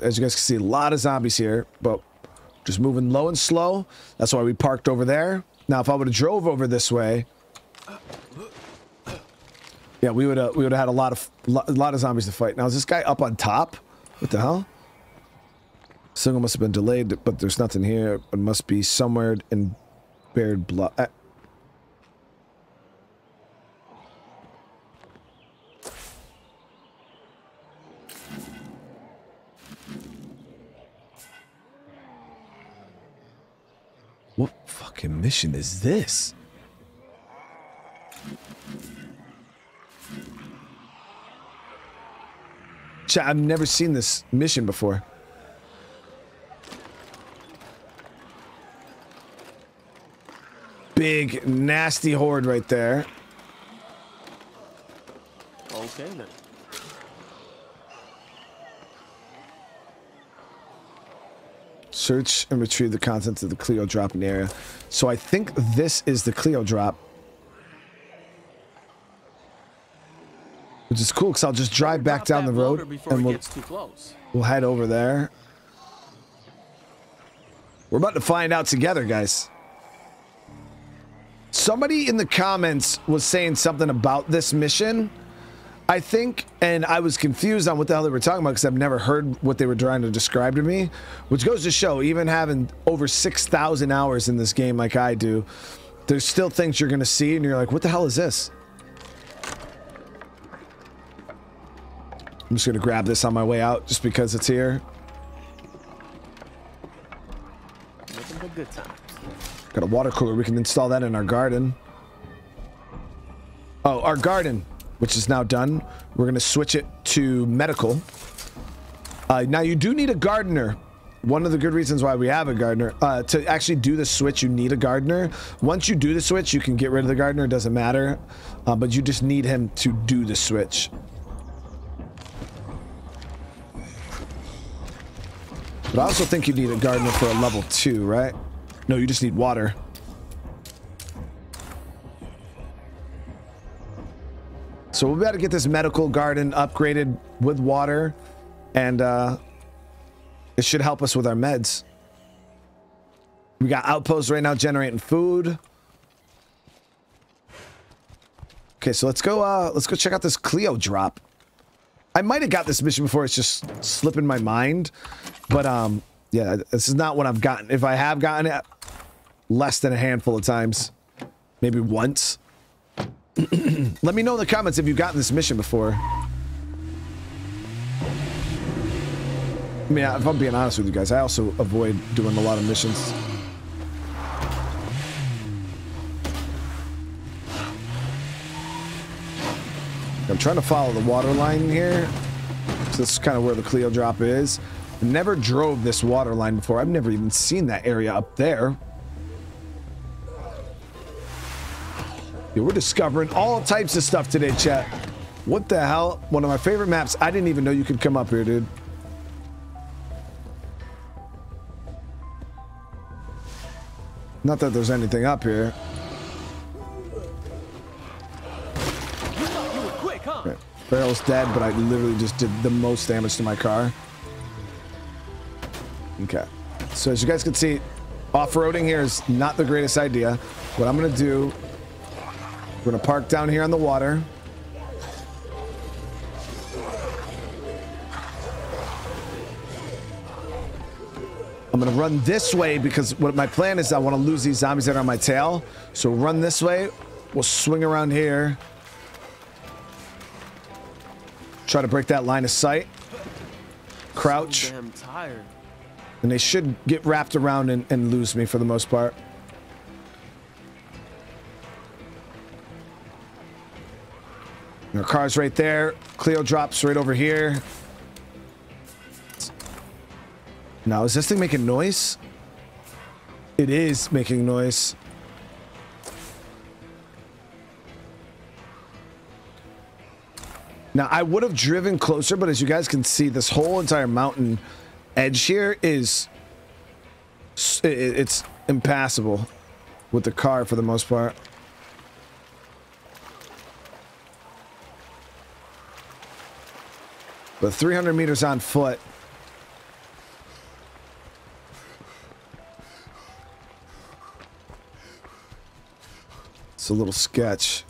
As you guys can see, a lot of zombies here, but just moving low and slow. That's why we parked over there. Now, if I would have drove over this way, yeah, we would have we would have had a lot of a lot of zombies to fight. Now, is this guy up on top? What the hell? Signal must have been delayed, but there's nothing here. It must be somewhere in buried blood. Uh, what fucking mission is this? Chat, I've never seen this mission before. Big, nasty horde right there. Okay then. Search and retrieve the contents of the CLEO dropping area. So I think this is the CLEO drop. Which is cool because I'll just drive back down the road and we'll, gets too close. we'll head over there. We're about to find out together, guys. Somebody in the comments was saying something about this mission. I think, and I was confused on what the hell they were talking about because I've never heard what they were trying to describe to me, which goes to show, even having over 6,000 hours in this game like I do, there's still things you're going to see and you're like, what the hell is this? I'm just going to grab this on my way out just because it's here. Nothing but good times. Got a water cooler. We can install that in our garden. Oh, our garden, which is now done. We're going to switch it to medical. Uh, now, you do need a gardener. One of the good reasons why we have a gardener, uh, to actually do the switch, you need a gardener. Once you do the switch, you can get rid of the gardener. It doesn't matter. Uh, but you just need him to do the switch. But I also think you need a gardener for a level two, right? No, you just need water. So we'll be able to get this medical garden upgraded with water, and uh, it should help us with our meds. We got outposts right now generating food. Okay, so let's go. Uh, let's go check out this CLEO drop. I might have got this mission before; it's just slipping my mind. But um, yeah, this is not what I've gotten. If I have gotten it, less than a handful of times, maybe once. (clears throat) Let me know in the comments if you've gotten this mission before. I mean, if I'm being honest with you guys, I also avoid doing a lot of missions. I'm trying to follow the water line here. So this is kind of where the CLEO drop is. Never drove this water line before. I've never even seen that area up there. Yeah, we're discovering all types of stuff today, chat. What the hell? One of my favorite maps. I didn't even know you could come up here, dude. Not that there's anything up here. Quick, huh? Okay. Barrel's dead, but I literally just did the most damage to my car. Okay. So as you guys can see, off-roading here is not the greatest idea. What I'm going to do, we're going to park down here on the water. I'm going to run this way because what my plan is I want to lose these zombies that are on my tail. So run this way. We'll swing around here. Try to break that line of sight. crouch. So damn tired. And they should get wrapped around and, and lose me for the most part. Our car's right there. CLEO drops right over here. Now, is this thing making noise? It is making noise. Now, I would have driven closer, but as you guys can see, this whole entire mountain edge here is... It's impassable with the car for the most part. But 300 meters on foot. It's a little sketch.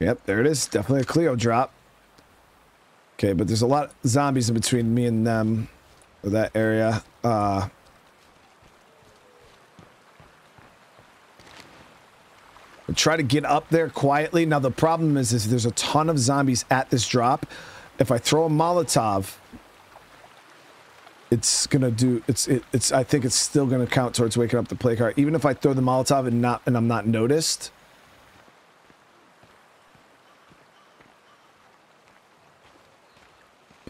Yep, there it is. Definitely a CLEO drop. Okay, but there's a lot of zombies in between me and them. Or that area. Uh... Try to get up there quietly. Now, the problem is, is there's a ton of zombies at this drop. If I throw a Molotov, it's gonna do it's it, it's I think it's still gonna count towards waking up the plague heart. Even if I throw the Molotov and not and I'm not noticed.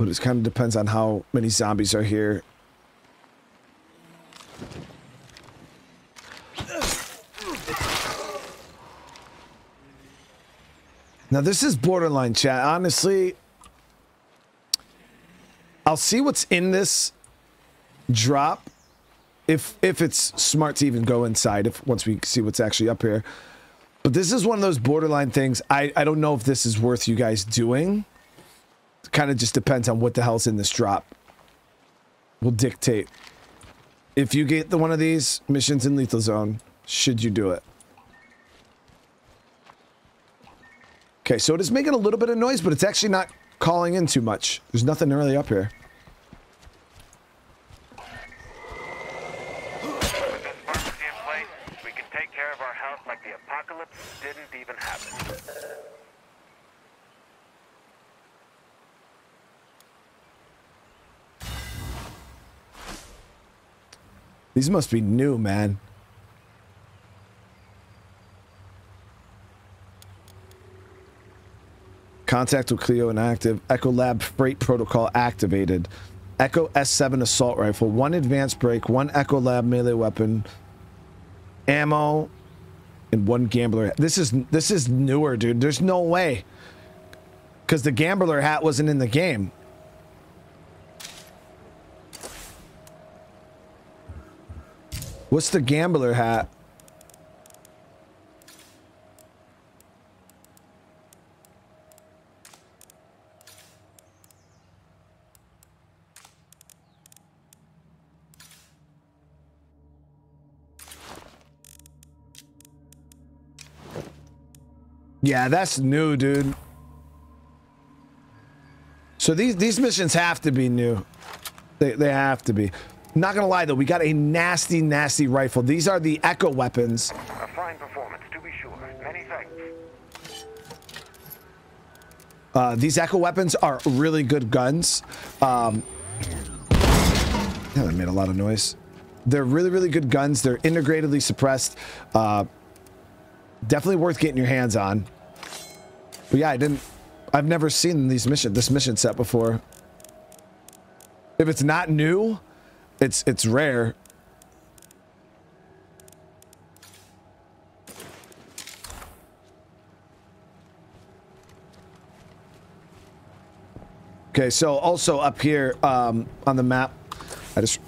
But it kind of depends on how many zombies are here. Now this is borderline chat. Honestly, I'll see what's in this drop if if it's smart to even go inside if once we see what's actually up here. But this is one of those borderline things. I I don't know if this is worth you guys doing. Kind of just depends on what the hell's in this drop. Will dictate. If you get the one of these missions in lethal zone, should you do it? Okay, so it is making a little bit of noise, but it's actually not calling in too much. There's nothing really up here. With this pharmacy in place, we can take care of our health like the apocalypse didn't even happen. These must be new, man. Contact with CLEO inactive. Echo Lab freight protocol activated. Echo S7 assault rifle. One advanced brake. One Echo Lab melee weapon. Ammo. And one gambler. This is this is newer, dude. There's no way. Because the gambler hat wasn't in the game. What's the gambler hat? Yeah, that's new, dude. So these these missions have to be new. They they have to be. Not gonna lie though, we got a nasty, nasty rifle. These are the echo weapons. A fine performance, to be sure. Many thanks. Uh, these echo weapons are really good guns. Um, yeah, that made a lot of noise. They're really, really good guns. They're integratedly suppressed. Uh, definitely worth getting your hands on. But yeah, I didn't. I've never seen these mission this mission set before. If it's not new, it's it's rare. Okay, so also up here um, on the map, I just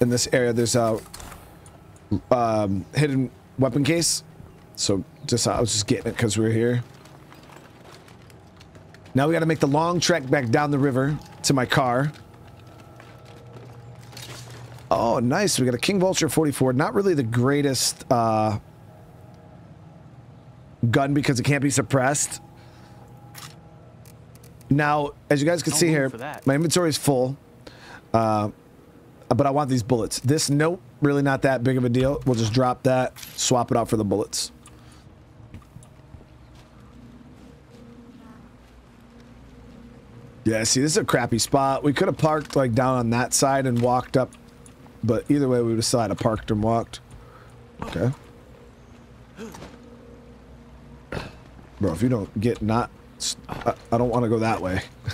in this area there's a um, hidden weapon case. So just I was just getting it because we are here. Now we got to make the long trek back down the river to my car. Oh, nice. We got a King Vulture 44. Not really the greatest uh, gun because it can't be suppressed. Now, as you guys can No see here, my inventory is full. Uh, but I want these bullets. This, nope, really not that big of a deal. We'll just drop that, swap it out for the bullets. Yeah, see, this is a crappy spot. We could have parked like down on that side and walked up, but either way, we had to parked and walked. Okay. Bro, if you don't get not, I, I don't want to go that way. (laughs)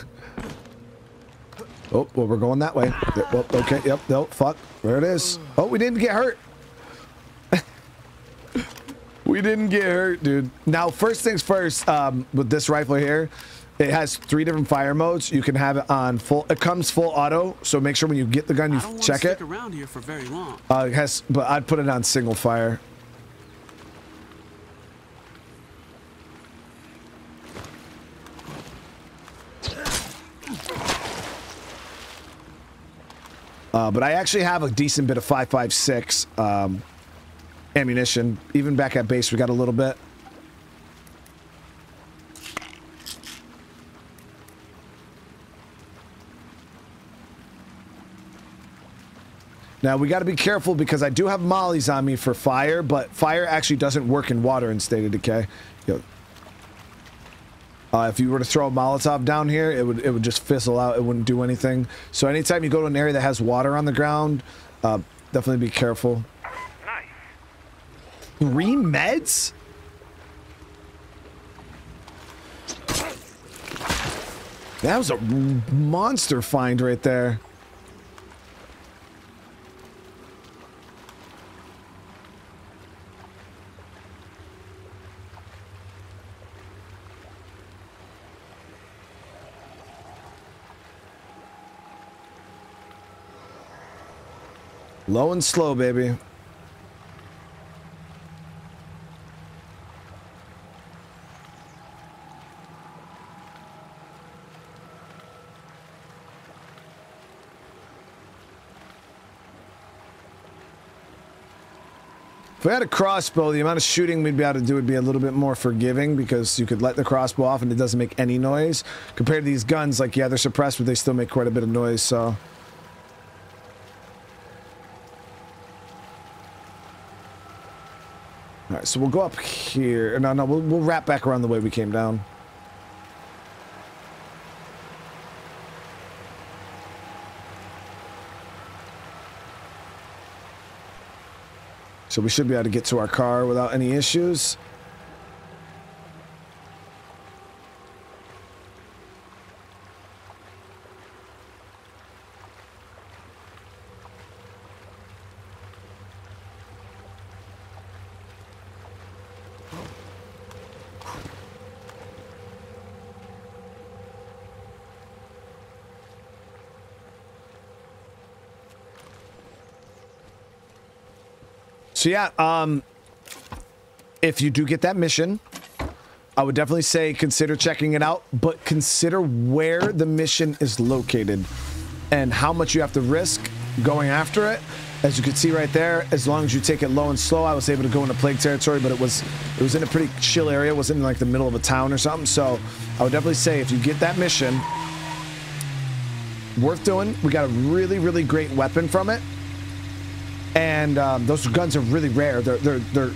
oh, well, we're going that way. Well, okay, yep, no, fuck. There it is. Oh, we didn't get hurt. (laughs) we didn't get hurt, dude. Now, first things first, um, with this rifle here, it has three different fire modes. You can have it on full. It comes full auto, so make sure when you get the gun, you I don't want to check stick it. around here for very long. Uh, it has, but I'd put it on single fire. Uh, but I actually have a decent bit of 556 um, ammunition. Even back at base, we got a little bit. Now we got to be careful because I do have mollies on me for fire, but fire actually doesn't work in water in State of Decay. Uh, if you were to throw a Molotov down here, it would it would just fizzle out. It wouldn't do anything. So anytime you go to an area that has water on the ground, uh, definitely be careful. Nice. Three meds? That was a monster find right there. Low and slow, baby. If we had a crossbow, the amount of shooting we'd be able to do would be a little bit more forgiving because you could let the crossbow off and it doesn't make any noise. Compared to these guns, like, yeah, they're suppressed, but they still make quite a bit of noise, so... so we'll go up here. No, no, we'll, we'll wrap back around the way we came down. So we should be able to get to our car without any issues. So yeah, um, if you do get that mission, I would definitely say consider checking it out, but consider where the mission is located and how much you have to risk going after it. As you can see right there, as long as you take it low and slow, I was able to go into plague territory, but it was it was in a pretty chill area. It wasn't in like the middle of a town or something. So I would definitely say if you get that mission, worth doing. We got a really, really great weapon from it and um, those guns are really rare. They're they're they're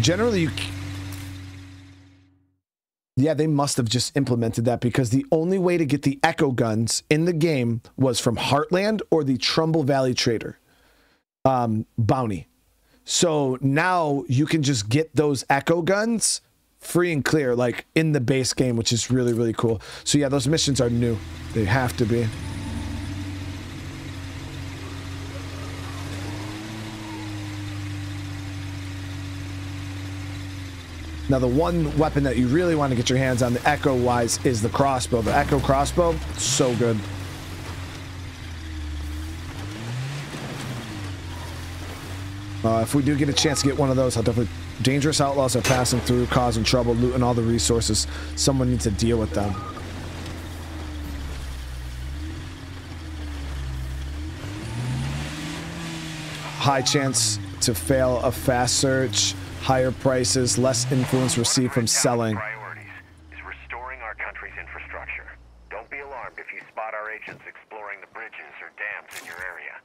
generally you. Yeah, they must have just implemented that because the only way to get the Echo guns in the game was from Heartland or the Trumbull Valley Trader um, bounty. So now you can just get those Echo guns free and clear, like in the base game, which is really really cool. So yeah, those missions are new. They have to be. Now, the one weapon that you really want to get your hands on, the Echo wise, is the crossbow. The Echo crossbow, so good. Uh, if we do get a chance to get one of those, I'll definitely. Dangerous outlaws are passing through, causing trouble, looting all the resources. Someone needs to deal with them. high chance to fail a fast search, higher prices, less influence received from selling. Priorities is restoring our country's infrastructure. Don't be alarmed if you spot our agents exploring the bridges or dams in your area.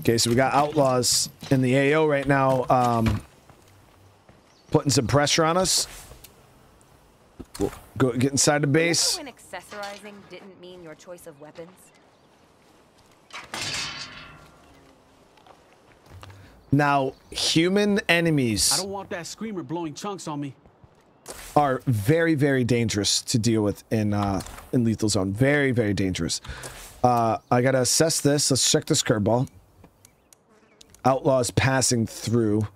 Okay, so we got outlaws in the AO right now, um, putting some pressure on us. We'll go get inside the base. When accessorizing didn't mean your choice of weapons? Now, human I enemies don't want that screamer blowing chunks on me. are very, very dangerous to deal with in uh, in lethal zone. Very, very dangerous. Uh, I gotta assess this. Let's check this curveball. Outlaws passing through.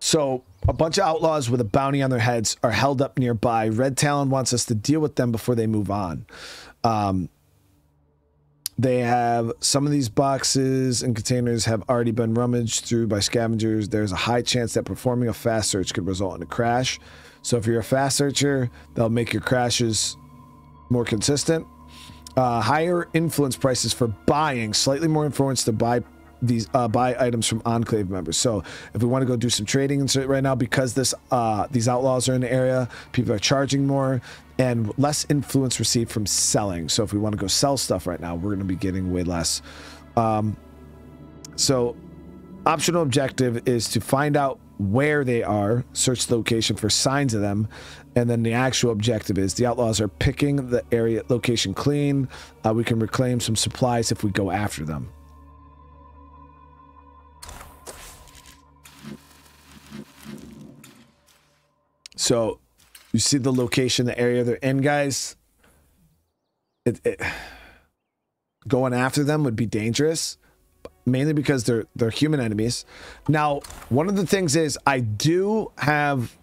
So a bunch of outlaws with a bounty on their heads are held up nearby. Red Talon wants us to deal with them before they move on. Um, they have some of these boxes and containers have already been rummaged through by scavengers. There's a high chance that performing a fast search could result in a crash. So if you're a fast searcher, they'll make your crashes more consistent. Uh, higher influence prices for buying, slightly more influence to buy these uh, buy items from enclave members. So if we want to go do some trading right now, because this uh, these outlaws are in the area, people are charging more and less influence received from selling. So if we want to go sell stuff right now, we're going to be getting way less. Um, so optional objective is to find out where they are, search the location for signs of them, and then the actual objective is the outlaws are picking the area location clean. Uh, we can reclaim some supplies if we go after them. So you see the location, the area they're in, guys. It, it, going after them would be dangerous, mainly because they're they're human enemies. Now, one of the things is I do have.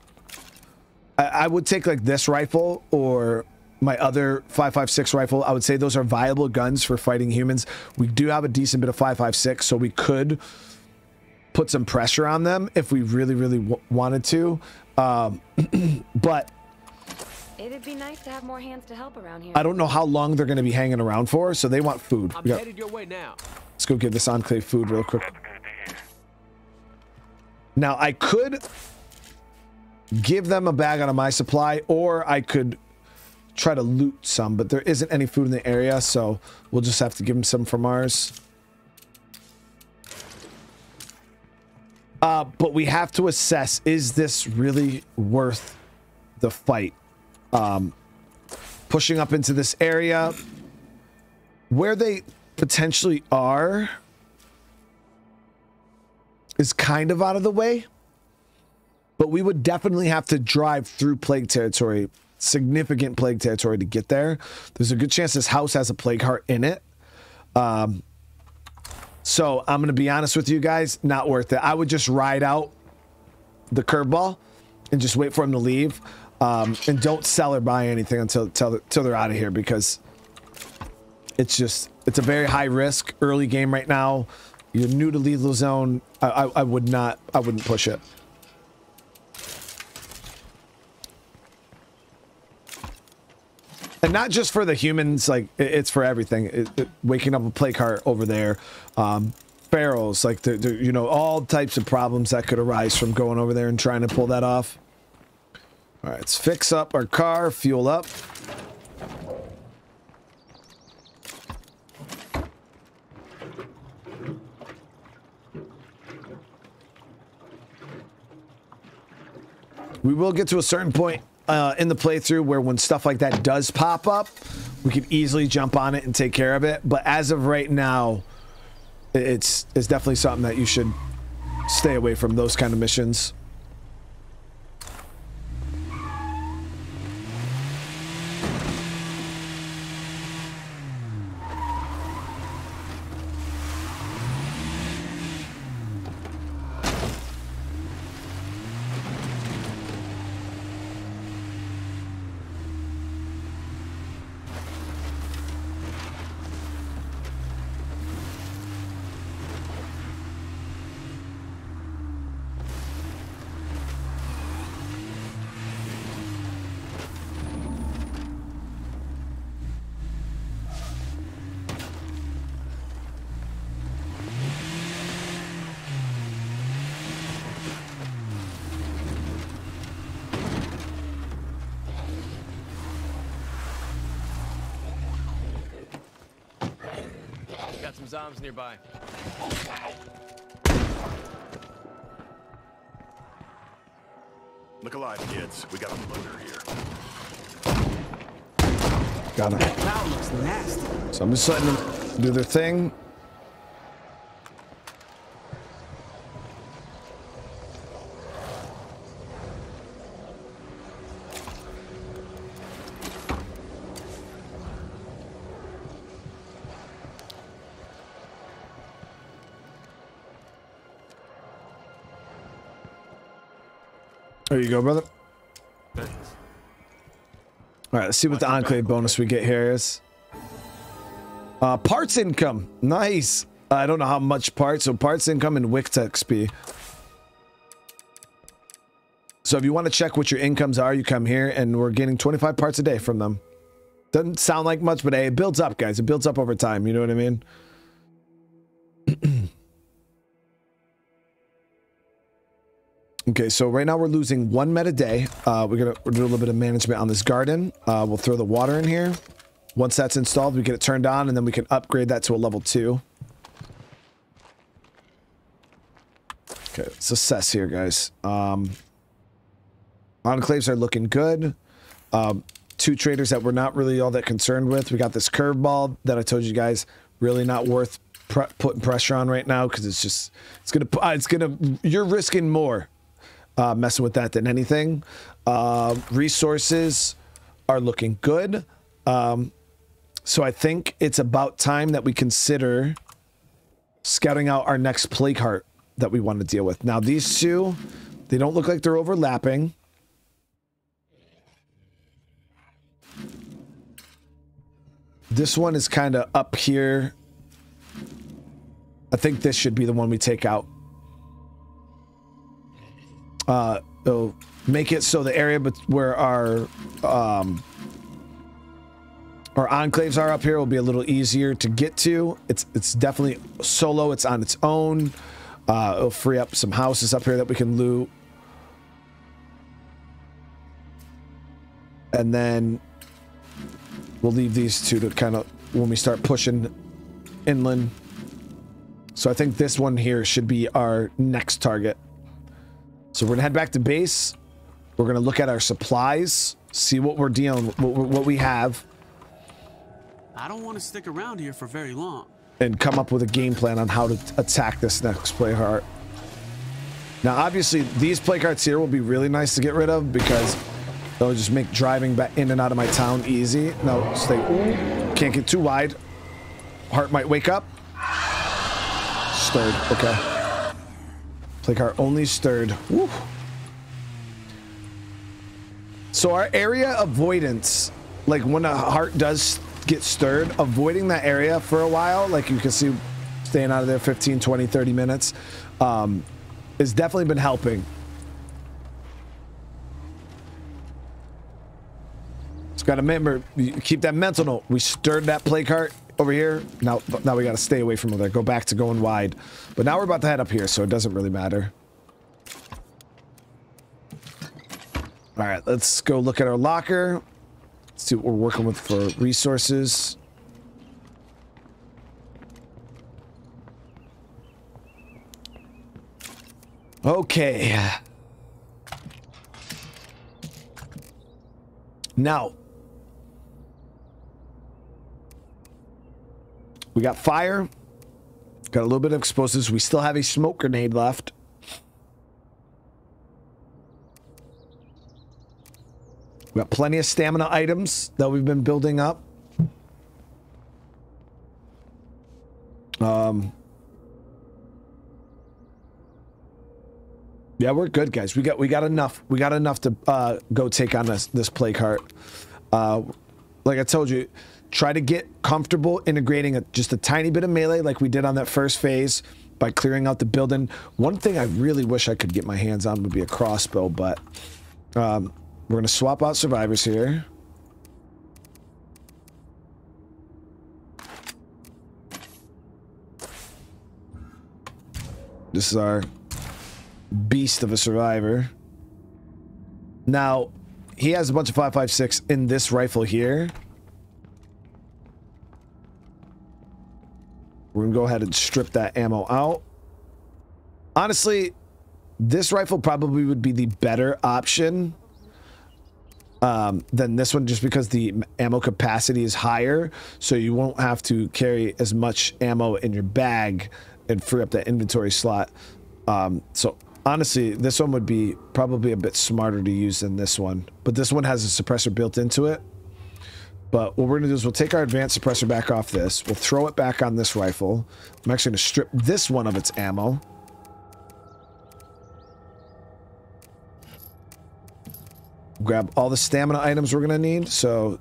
I, I would take like this rifle or my other 556 rifle. I would say those are viable guns for fighting humans. We do have a decent bit of 556, so we could put some pressure on them if we really, really wanted to. Um, (clears throat) but It'd be nice to have more hands to help around here. I don't know how long they're going to be hanging around for, so they want food. I'm We got- headed your way now. let's go give this enclave food real quick. Now, I could give them a bag out of my supply, or I could try to loot some, but there isn't any food in the area, so we'll just have to give them some from ours. Uh, but we have to assess, is this really worth the fight? Um, pushing up into this area where they potentially are is kind of out of the way. But we would definitely have to drive through plague territory, significant plague territory to get there. There's a good chance this house has a plague heart in it. Um, so I'm going to be honest with you guys, not worth it. I would just ride out the curveball and just wait for him to leave. Um, and don't sell or buy anything until, until, until they're out of here because it's just, it's a very high risk early game right now. You're new to lethal zone. I, I, I would not, I wouldn't push it. and not just for the humans like it's for everything it, it- waking up a plague heart over there um barrels like the, the you know all types of problems that could arise from going over there and trying to pull that off all right let's fix up our car fuel up we will get to a certain point uh, in the playthrough where when stuff like that does pop up, we can easily jump on it and take care of it. But as of right now, it's it's definitely something that you should stay away from those kind of missions. Some zombs nearby. Look alive, kids. We got a loader here. Got him. That looks nasty. So I'm just letting them do their thing. There you go, brother. All right, let's see what the enclave bonus we get here is. Uh, parts income, nice. I don't know how much parts, so parts income and Wits XP. So if you want to check what your incomes are, you come here, and we're getting 25 parts a day from them. Doesn't sound like much, but hey, it builds up, guys. It builds up over time. You know what I mean? (clears throat) Okay, so right now we're losing one met a day. Uh, we're gonna we're do a little bit of management on this garden. Uh, we'll throw the water in here. Once that's installed, we get it turned on, and then we can upgrade that to a level two. Okay, let's here, guys. Um, enclaves are looking good. Um, two traders that we're not really all that concerned with. We got this curveball that I told you guys really not worth pre putting pressure on right now because it's just it's gonna uh, it's gonna you're risking more uh, messing with that than anything. Uh, resources are looking good. Um, so I think it's about time that we consider scouting out our next plague heart that we want to deal with. Now, these two, they don't look like they're overlapping. This one is kind of up here. I think this should be the one we take out. Uh, it'll make it so the area but where our um, our enclaves are up here will be a little easier to get to. It's it's definitely solo. It's on its own. Uh, it'll free up some houses up here that we can loot. And then we'll leave these two to kind of when we start pushing inland. So I think this one here should be our next target. So we're gonna head back to base. We're gonna look at our supplies, see what we're dealing, what, what we have, I don't want to stick around here for very long. and come up with a game plan on how to attack this next plague heart. Now, obviously, these plague hearts here will be really nice to get rid of because they'll just make driving back in and out of my town easy. No, stay. Ooh, can't get too wide. Heart might wake up. Stirred. Okay. Plague heart only stirred. Woo. So our area avoidance, like when a heart does get stirred, avoiding that area for a while, like you can see staying out of there 15, 20, 30 minutes, um, has definitely been helping. Just got to remember, keep that mental note. We stirred that plague heart over here. Now, now we got to stay away from there. Go back to going wide. But now we're about to head up here, so it doesn't really matter. All right, let's go look at our locker. Let's See what we're working with for resources. Okay. Now, we got fire. Got a little bit of explosives. We still have a smoke grenade left. We got plenty of stamina items that we've been building up. Um, yeah, we're good, guys. We got we got enough. We got enough to uh, go take on this this plague heart. Uh, like I told you, try to get comfortable integrating a, just a tiny bit of melee, like we did on that first phase, by clearing out the building. One thing I really wish I could get my hands on would be a crossbow, but um, we're going to swap out survivors here. This is our beast of a survivor. Now, he has a bunch of 5.56 in this rifle here. We're gonna go ahead and strip that ammo out. Honestly, this rifle probably would be the better option um, than this one just because the ammo capacity is higher. So you won't have to carry as much ammo in your bag and free up that inventory slot. Um, so honestly, this one would be probably a bit smarter to use than this one. But this one has a suppressor built into it. But what we're going to do is we'll take our advanced suppressor back off this. We'll throw it back on this rifle. I'm actually going to strip this one of its ammo. Grab all the stamina items we're going to need. So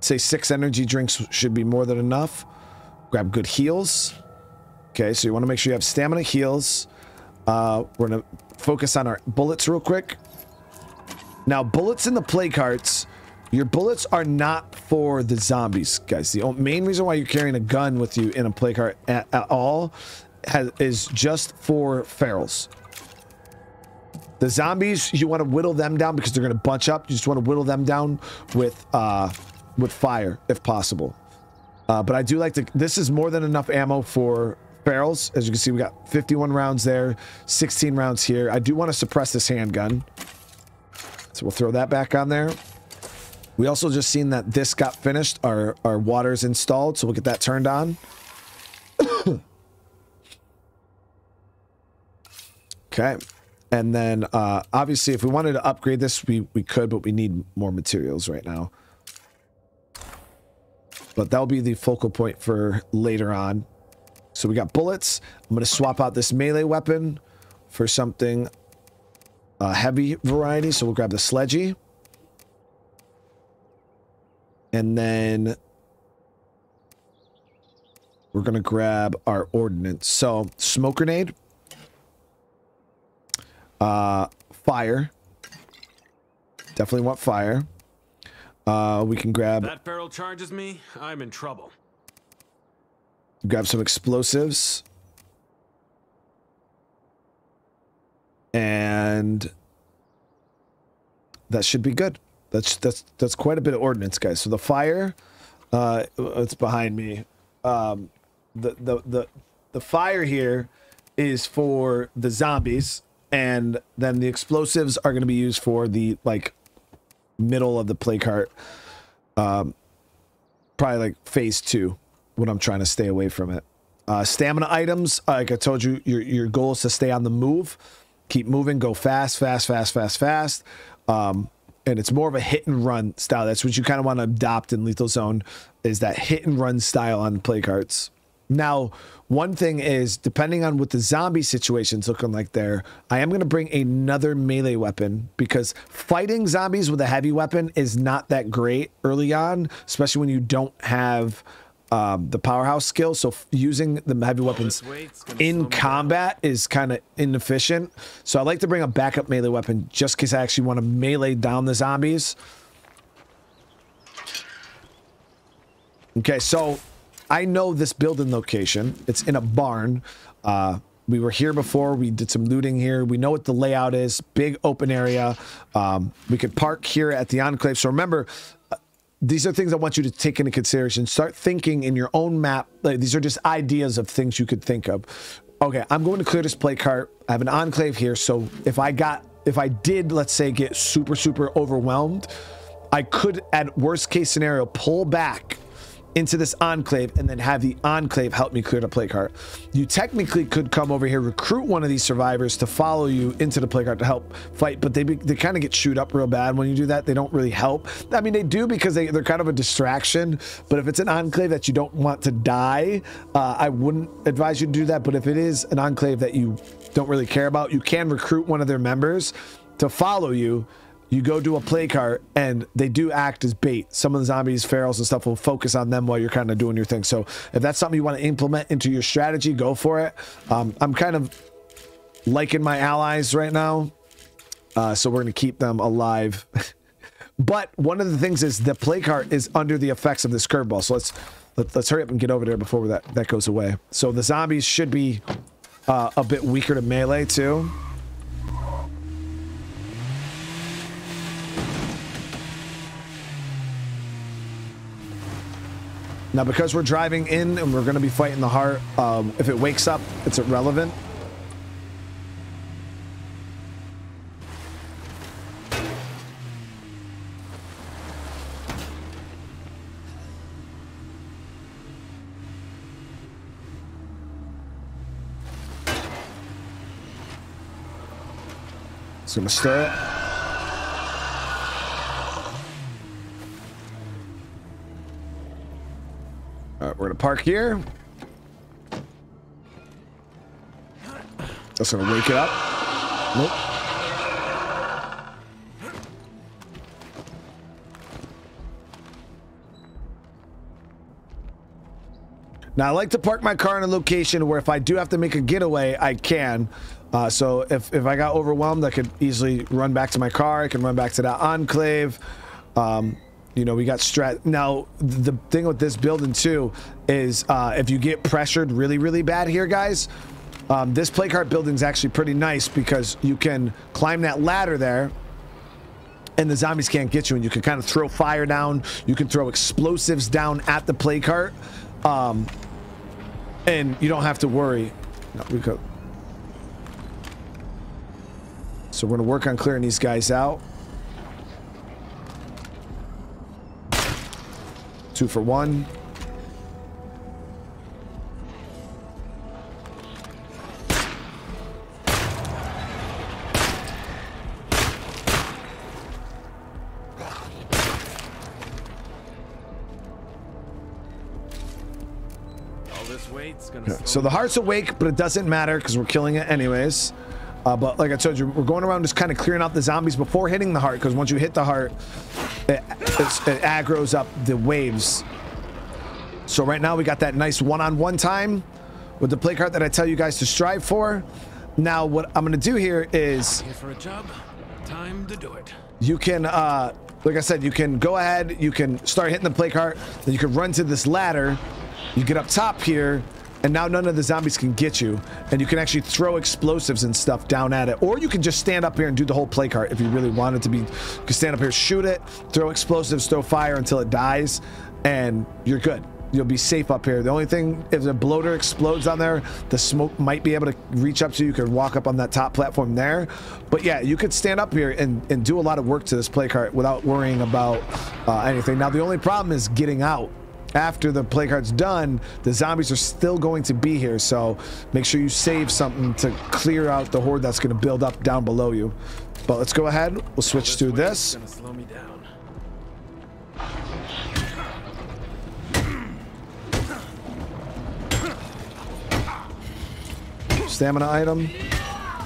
say six energy drinks should be more than enough. Grab good heals. Okay, so you want to make sure you have stamina heals. Uh, we're going to focus on our bullets real quick. Now, bullets in the plague hearts, your bullets are not for the zombies, guys. The main reason why you're carrying a gun with you in a plague heart at, at all has, is just for ferals. The zombies, you want to whittle them down because they're going to bunch up. You just want to whittle them down with uh, with fire, if possible. Uh, but I do like to... This is more than enough ammo for ferals. As you can see, we got 51 rounds there, 16 rounds here. I do want to suppress this handgun. So we'll throw that back on there. We also just seen that this got finished. Our, our water's installed, so we'll get that turned on. (coughs) okay. And then, uh, obviously, if we wanted to upgrade this, we, we could, but we need more materials right now. But that'll be the focal point for later on. So we got bullets. I'm going to swap out this melee weapon for something uh, heavy variety. So we'll grab the sledgy. And then we're going to grab our ordnance. So smoke grenade. Uh, fire. Definitely want fire. Uh, we can grab That feral charges me. I'm in trouble. grab some explosives. And that should be good. That's that's that's quite a bit of ordnance, guys. So the fire, uh, it's behind me. Um, the the the the fire here is for the zombies, and then the explosives are going to be used for the like middle of the plague heart. Um, probably like phase two. When I'm trying to stay away from it. Uh, stamina items, like I told you, your your goal is to stay on the move, keep moving, go fast, fast, fast, fast, fast. Um, and it's more of a hit and run style. That's what you kind of want to adopt in Lethal Zone, is that hit and run style on plague hearts. Now, one thing is, depending on what the zombie situation's looking like there, I am going to bring another melee weapon because fighting zombies with a heavy weapon is not that great early on, especially when you don't have um, the powerhouse skill. So using the heavy weapons in combat is kind of inefficient. So I like to bring a backup melee weapon just in case I actually want to melee down the zombies. Okay, so I know this building location. It's in a barn. Uh, we were here before. We did some looting here. We know what the layout is. Big open area. Um, we could park here at the Enclave. So remember, these are things I want you to take into consideration. Start thinking in your own map. Like, these are just ideas of things you could think of. Okay, I'm going to clear this plague heart. I have an Enclave here. So if I got, if I did, let's say, get super, super overwhelmed, I could, at worst case scenario, pull back into this enclave and then have the enclave help me clear the plague heart. You technically could come over here, recruit one of these survivors to follow you into the plague heart to help fight, but they they kind of get chewed up real bad when you do that. They don't really help. I mean, they do because they, they're kind of a distraction, but if it's an enclave that you don't want to die, uh, I wouldn't advise you to do that. But if it is an enclave that you don't really care about, you can recruit one of their members to follow you you go to a plague heart and they do act as bait. Some of the zombies, ferals, and stuff will focus on them while you're kind of doing your thing. So if that's something you want to implement into your strategy, go for it. Um, I'm kind of liking my allies right now. Uh, so we're going to keep them alive. (laughs) but one of the things is the plague heart is under the effects of this curveball. So let's let, let's hurry up and get over there before that, that goes away. So the zombies should be uh, a bit weaker to melee too. Now, because we're driving in and we're going to be fighting the heart, um, if it wakes up, it's irrelevant. It's going to stir it. Right, we're gonna park here. That's gonna wake it up. Nope. Now I like to park my car in a location where if I do have to make a getaway, I can. Uh, so if, if I got overwhelmed, I could easily run back to my car. I can run back to that enclave. Um, you know, we got strat. Now, the thing with this building too is uh, if you get pressured really, really bad here, guys, um, this plague heart building is actually pretty nice because you can climb that ladder there and the zombies can't get you and you can kind of throw fire down. You can throw explosives down at the plague heart. Um, and you don't have to worry. No, we. So we're going to work on clearing these guys out. Two for one. All this weight's gonna Okay, slow So the heart's awake, but it doesn't matter because we're killing it anyways. Uh, but like I told you, we're going around just kind of clearing out the zombies before hitting the heart because once you hit the heart, it, it aggroes up the waves. So right now we got that nice one-on-one time with the plague heart that I tell you guys to strive for. Now what I'm going to do here is Here for a job? Time to do it. you can uh like i said you can go ahead you can start hitting the plague heart then you can run to this ladder you get up top here and now none of the zombies can get you and you can actually throw explosives and stuff down at it or you can just stand up here and do the whole plague heart if you really wanted to be you can stand up here shoot it throw explosives throw fire until it dies and you're good you'll be safe up here. The only thing, if the bloater explodes on there, the smoke might be able to reach up to you. You could walk up on that top platform there. But yeah, you could stand up here and, and do a lot of work to this plague heart without worrying about uh, anything. Now, the only problem is getting out. After the plague heart's done, the zombies are still going to be here. So make sure you save something to clear out the horde that's going to build up down below you. But let's go ahead. We'll switch to this. Gonna slow me down. Stamina item.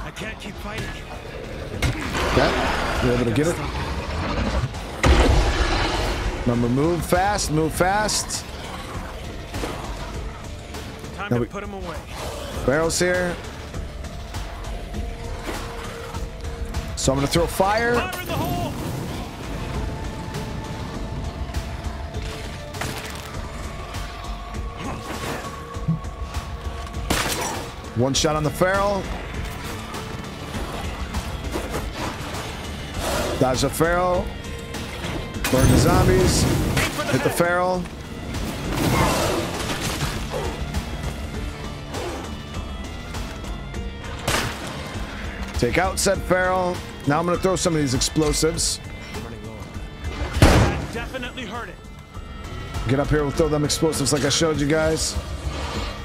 I can't keep fighting. Okay. You're able to get it. Remember, move fast, move fast. Time Now to we- put him away. Barrels here. So I'm gonna throw fire. Fire in the hole! One shot on the feral. Dodge the feral. Burn the zombies. Hit the feral. Take out said feral. Now I'm gonna throw some of these explosives. That definitely hurt it. Get up here, we'll throw them explosives like I showed you guys.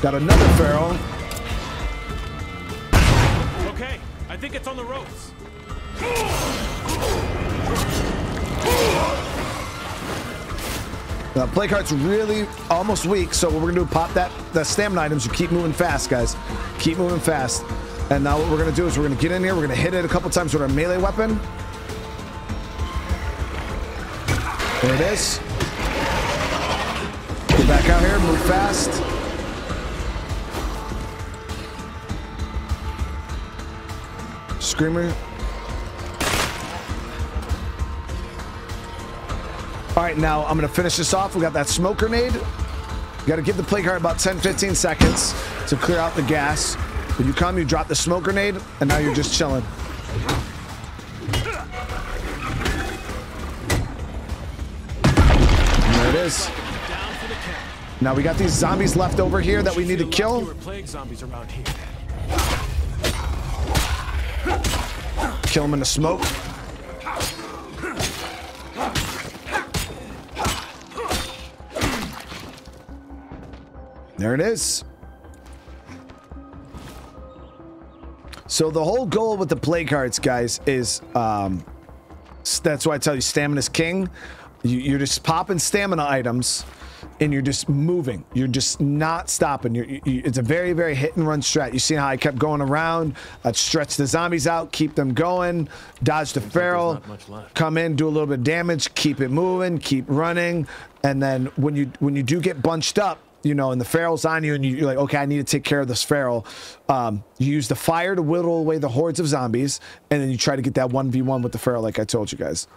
Got another feral. Okay, I think it's on the ropes. The plague heart's really almost weak, so what we're gonna do pop that the stamina items. You keep moving fast, guys. Keep moving fast. And now what we're gonna do is we're gonna get in here. We're gonna hit it a couple times with our melee weapon. There it is. Get back out here. Move fast. Screamer. All right, now I'm going to finish this off. We got that smoke grenade. You got to give the plague heart about 10, 15 seconds to clear out the gas. When you come, you drop the smoke grenade, and now you're just chilling. And there it is. Now we got these zombies left over here that we need to kill. Kill them in the smoke. There it is. So the whole goal with the plague hearts, guys, is um, that's why I tell you stamina's king. You, you're just popping stamina items, and you're just moving. You're just not stopping. You're, you, it's a very, very hit and run strat. You see how I kept going around? I'd stretch the zombies out, keep them going, dodge the feral, come in, do a little bit of damage, keep it moving, keep running, and then when you when you do get bunched up, you know, and the feral's on you, and you, you're like, okay, I need to take care of this feral. Um, you use the fire to whittle away the hordes of zombies, and then you try to get that one v one with the feral, like I told you guys.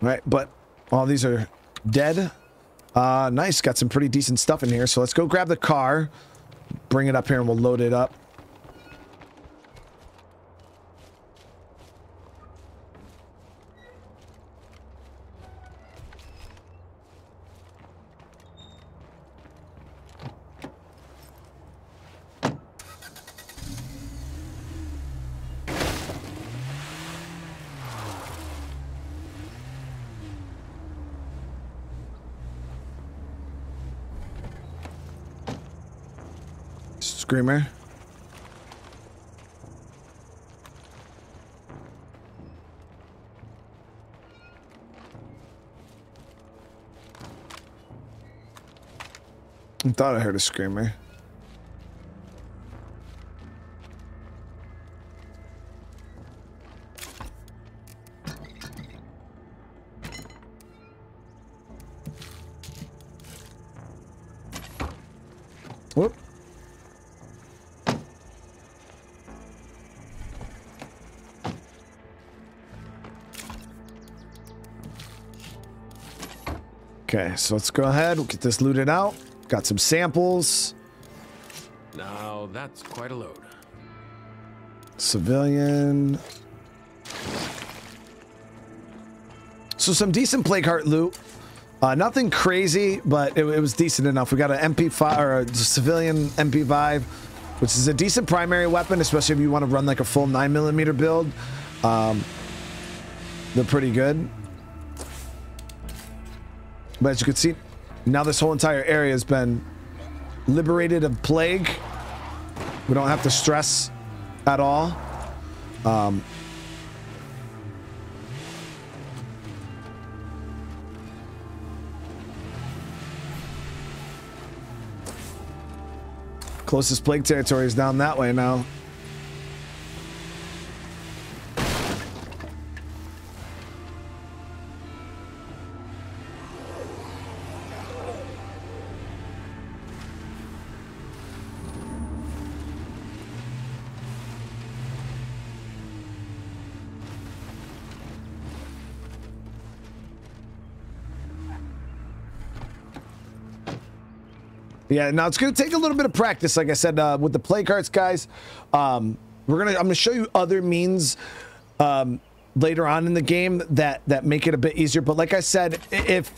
Right, but all these are dead. Uh, nice, got some pretty decent stuff in here. So let's go grab the car, bring it up here, and we'll load it up. Screamer. I thought I heard a screamer. Whoop. Okay, so let's go ahead. We'll get this looted out. Got some samples. Now that's quite a load. Civilian. So some decent plague heart loot. Uh, nothing crazy, but it, it was decent enough. We got an MP5 or a civilian MP5, which is a decent primary weapon, especially if you want to run like a full 9mm build. Um, they're pretty good. But as you can see, now this whole entire area has been liberated of plague. We don't have to stress at all. Um, closest plague territory is down that way now. Yeah, now it's going to take a little bit of practice, like I said, uh, with the plague hearts, guys. Um, we're gonna, I'm going to show you other means um, later on in the game that that make it a bit easier. But like I said, if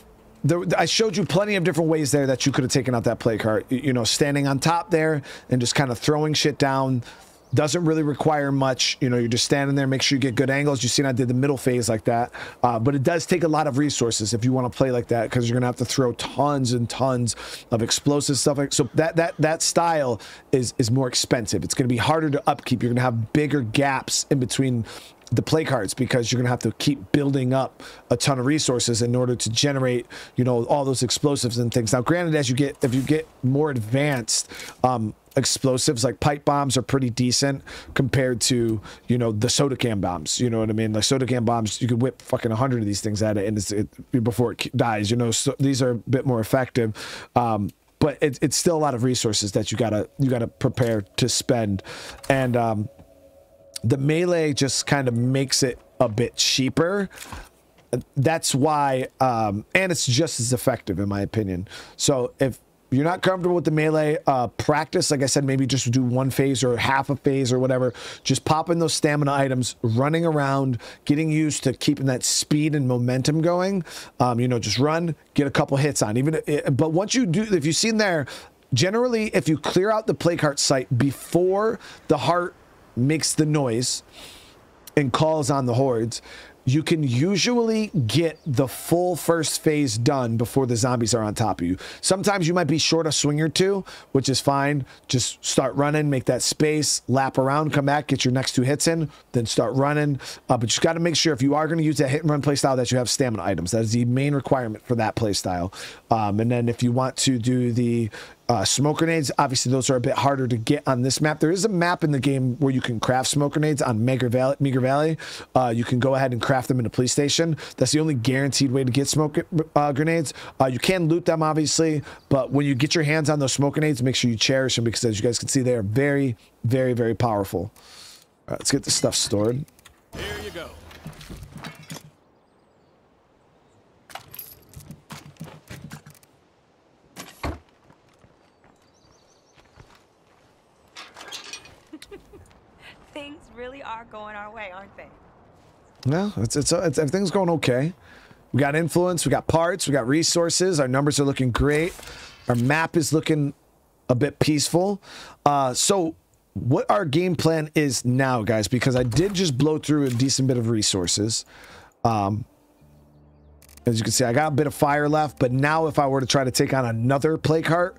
there, I showed you plenty of different ways there that you could have taken out that plague heart. You you know, standing on top there and just kind of throwing shit down. Doesn't really require much. You know, you're just standing there, make sure you get good angles. You seen I did the middle phase like that. Uh, but it does take a lot of resources if you want to play like that because you're gonna have to throw tons and tons of explosive stuff. So that that that style is is more expensive. It's gonna be harder to upkeep. You're gonna have bigger gaps in between the plague hearts because you're gonna have to keep building up a ton of resources in order to generate, you know, all those explosives and things. Now, granted, as you get if you get more advanced, um, explosives like pipe bombs are pretty decent compared to you know the soda can bombs you know what i mean? Like soda can bombs you could whip fucking 100 of these things at it and it's it, before it dies you know? So these are a bit more effective um but it, it's still a lot of resources that you gotta you gotta prepare to spend and um the melee just kind of makes it a bit cheaper. That's why um and it's just as effective in my opinion. So if you're not comfortable with the melee uh, practice, like I said, maybe just do one phase or half a phase or whatever. Just pop in those stamina items, running around, getting used to keeping that speed and momentum going. Um, you know, just run, get a couple hits on. Even, uh, but once you do, if you've seen there, generally, if you clear out the plague heart site before the heart makes the noise and calls on the hordes, you can usually get the full first phase done before the zombies are on top of you. Sometimes you might be short a swing or two, which is fine. Just start running, make that space, lap around, come back, get your next two hits in, then start running. Uh, but you got to make sure if you are going to use that hit and run play style that you have stamina items. That is the main requirement for that play style. Um, and then if you want to do the uh, smoke grenades, obviously, those are a bit harder to get on this map. There is a map in the game where you can craft smoke grenades on Meagher Valley. Meagher Valley. Uh, you can go ahead and craft them in a police station. That's the only guaranteed way to get smoke uh, grenades. Uh, you can loot them, obviously, but when you get your hands on those smoke grenades, make sure you cherish them because, as you guys can see, they are very, very, very powerful. All right, let's get this stuff stored. Here you go. Things really are going our way, aren't they? No, it's, it's, it's everything's going okay. We got influence, we got parts, we got resources. Our numbers are looking great. Our map is looking a bit peaceful. Uh, so what our game plan is now, guys, because I did just blow through a decent bit of resources. Um, as you can see, I got a bit of fire left, but now if I were to try to take on another plague heart,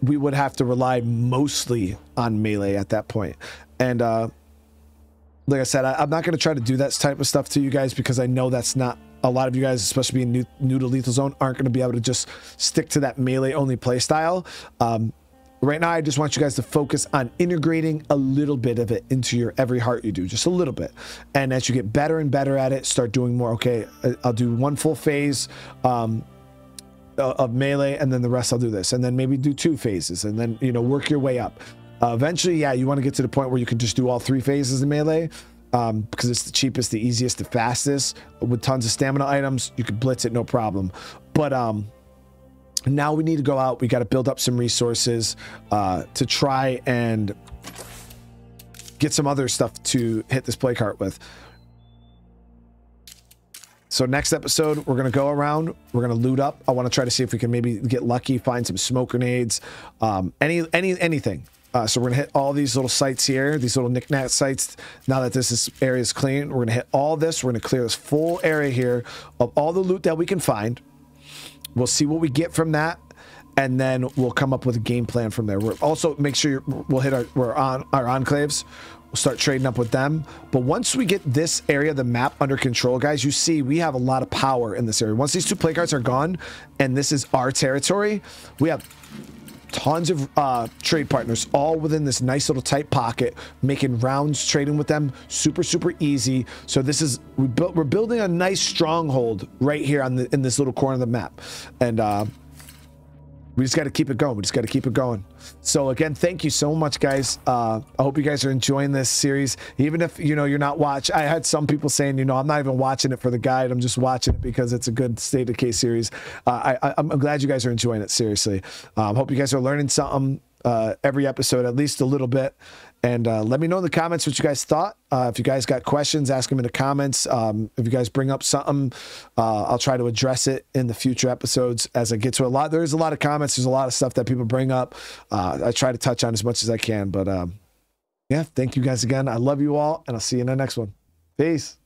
we would have to rely mostly on melee at that point. And uh, like I said, I, am not going to try to do that type of stuff to you guys because I know that's not a lot of you guys, especially being new, new to Lethal Zone, aren't going to be able to just stick to that melee only playstyle. Um, right now, I just want you guys to focus on integrating a little bit of it into your every heart you do, just a little bit. And as you get better and better at it, start doing more. Okay, I'll do one full phase. Um, of melee and then the rest I'll do this and then maybe do two phases and then you know work your way up uh, eventually yeah you want to get to the point where you can just do all three phases in melee um, because it's the cheapest the easiest the fastest with tons of stamina items you can blitz it no problem but um now we need to go out we got to build up some resources uh, to try and get some other stuff to hit this plague heart with so next episode, we're going to go around. We're going to loot up. I want to try to see if we can maybe get lucky, find some smoke grenades, um, any, any, anything. Uh, so we're to hit all these little sites here, these little knickknack sites. Now that this is, area is clean, we're going to hit all this. We're going to clear this full area here of all the loot that we can find. We'll see what we get from that. And then we'll come up with a game plan from there. We're also make sure we'll hit our, we're on our enclaves. We'll start trading up with them. But once we get this area the map under control, guys, you see we have a lot of power in this area. Once these two plague hearts are gone and this is our territory, we have tons of uh, trade partners all within this nice little tight pocket, making rounds, trading with them super, super easy. So this is, we built, we're building a nice stronghold right here on the, in this little corner of the map. And, uh, we just got to keep it going. We just got to keep it going. So again, thank you so much, guys. Uh, I hope you guys are enjoying this series. Even if you know you're not watching, I had some people saying, you know, I'm not even watching it for the guide. I'm just watching it because it's a good State of Decay series. Uh, I, I'm glad you guys are enjoying it. Seriously, um, hope you guys are learning something uh, every episode, at least a little bit. And uh, let me know in the comments what you guys thought. Uh, if you guys got questions, ask them in the comments. Um, if you guys bring up something, uh, I'll try to address it in the future episodes as I get to a lot. There's a lot of comments. There's a lot of stuff that people bring up. Uh, I try to touch on as much as I can. But um, yeah, thank you guys again. I love you all, and I'll see you in the next one. Peace.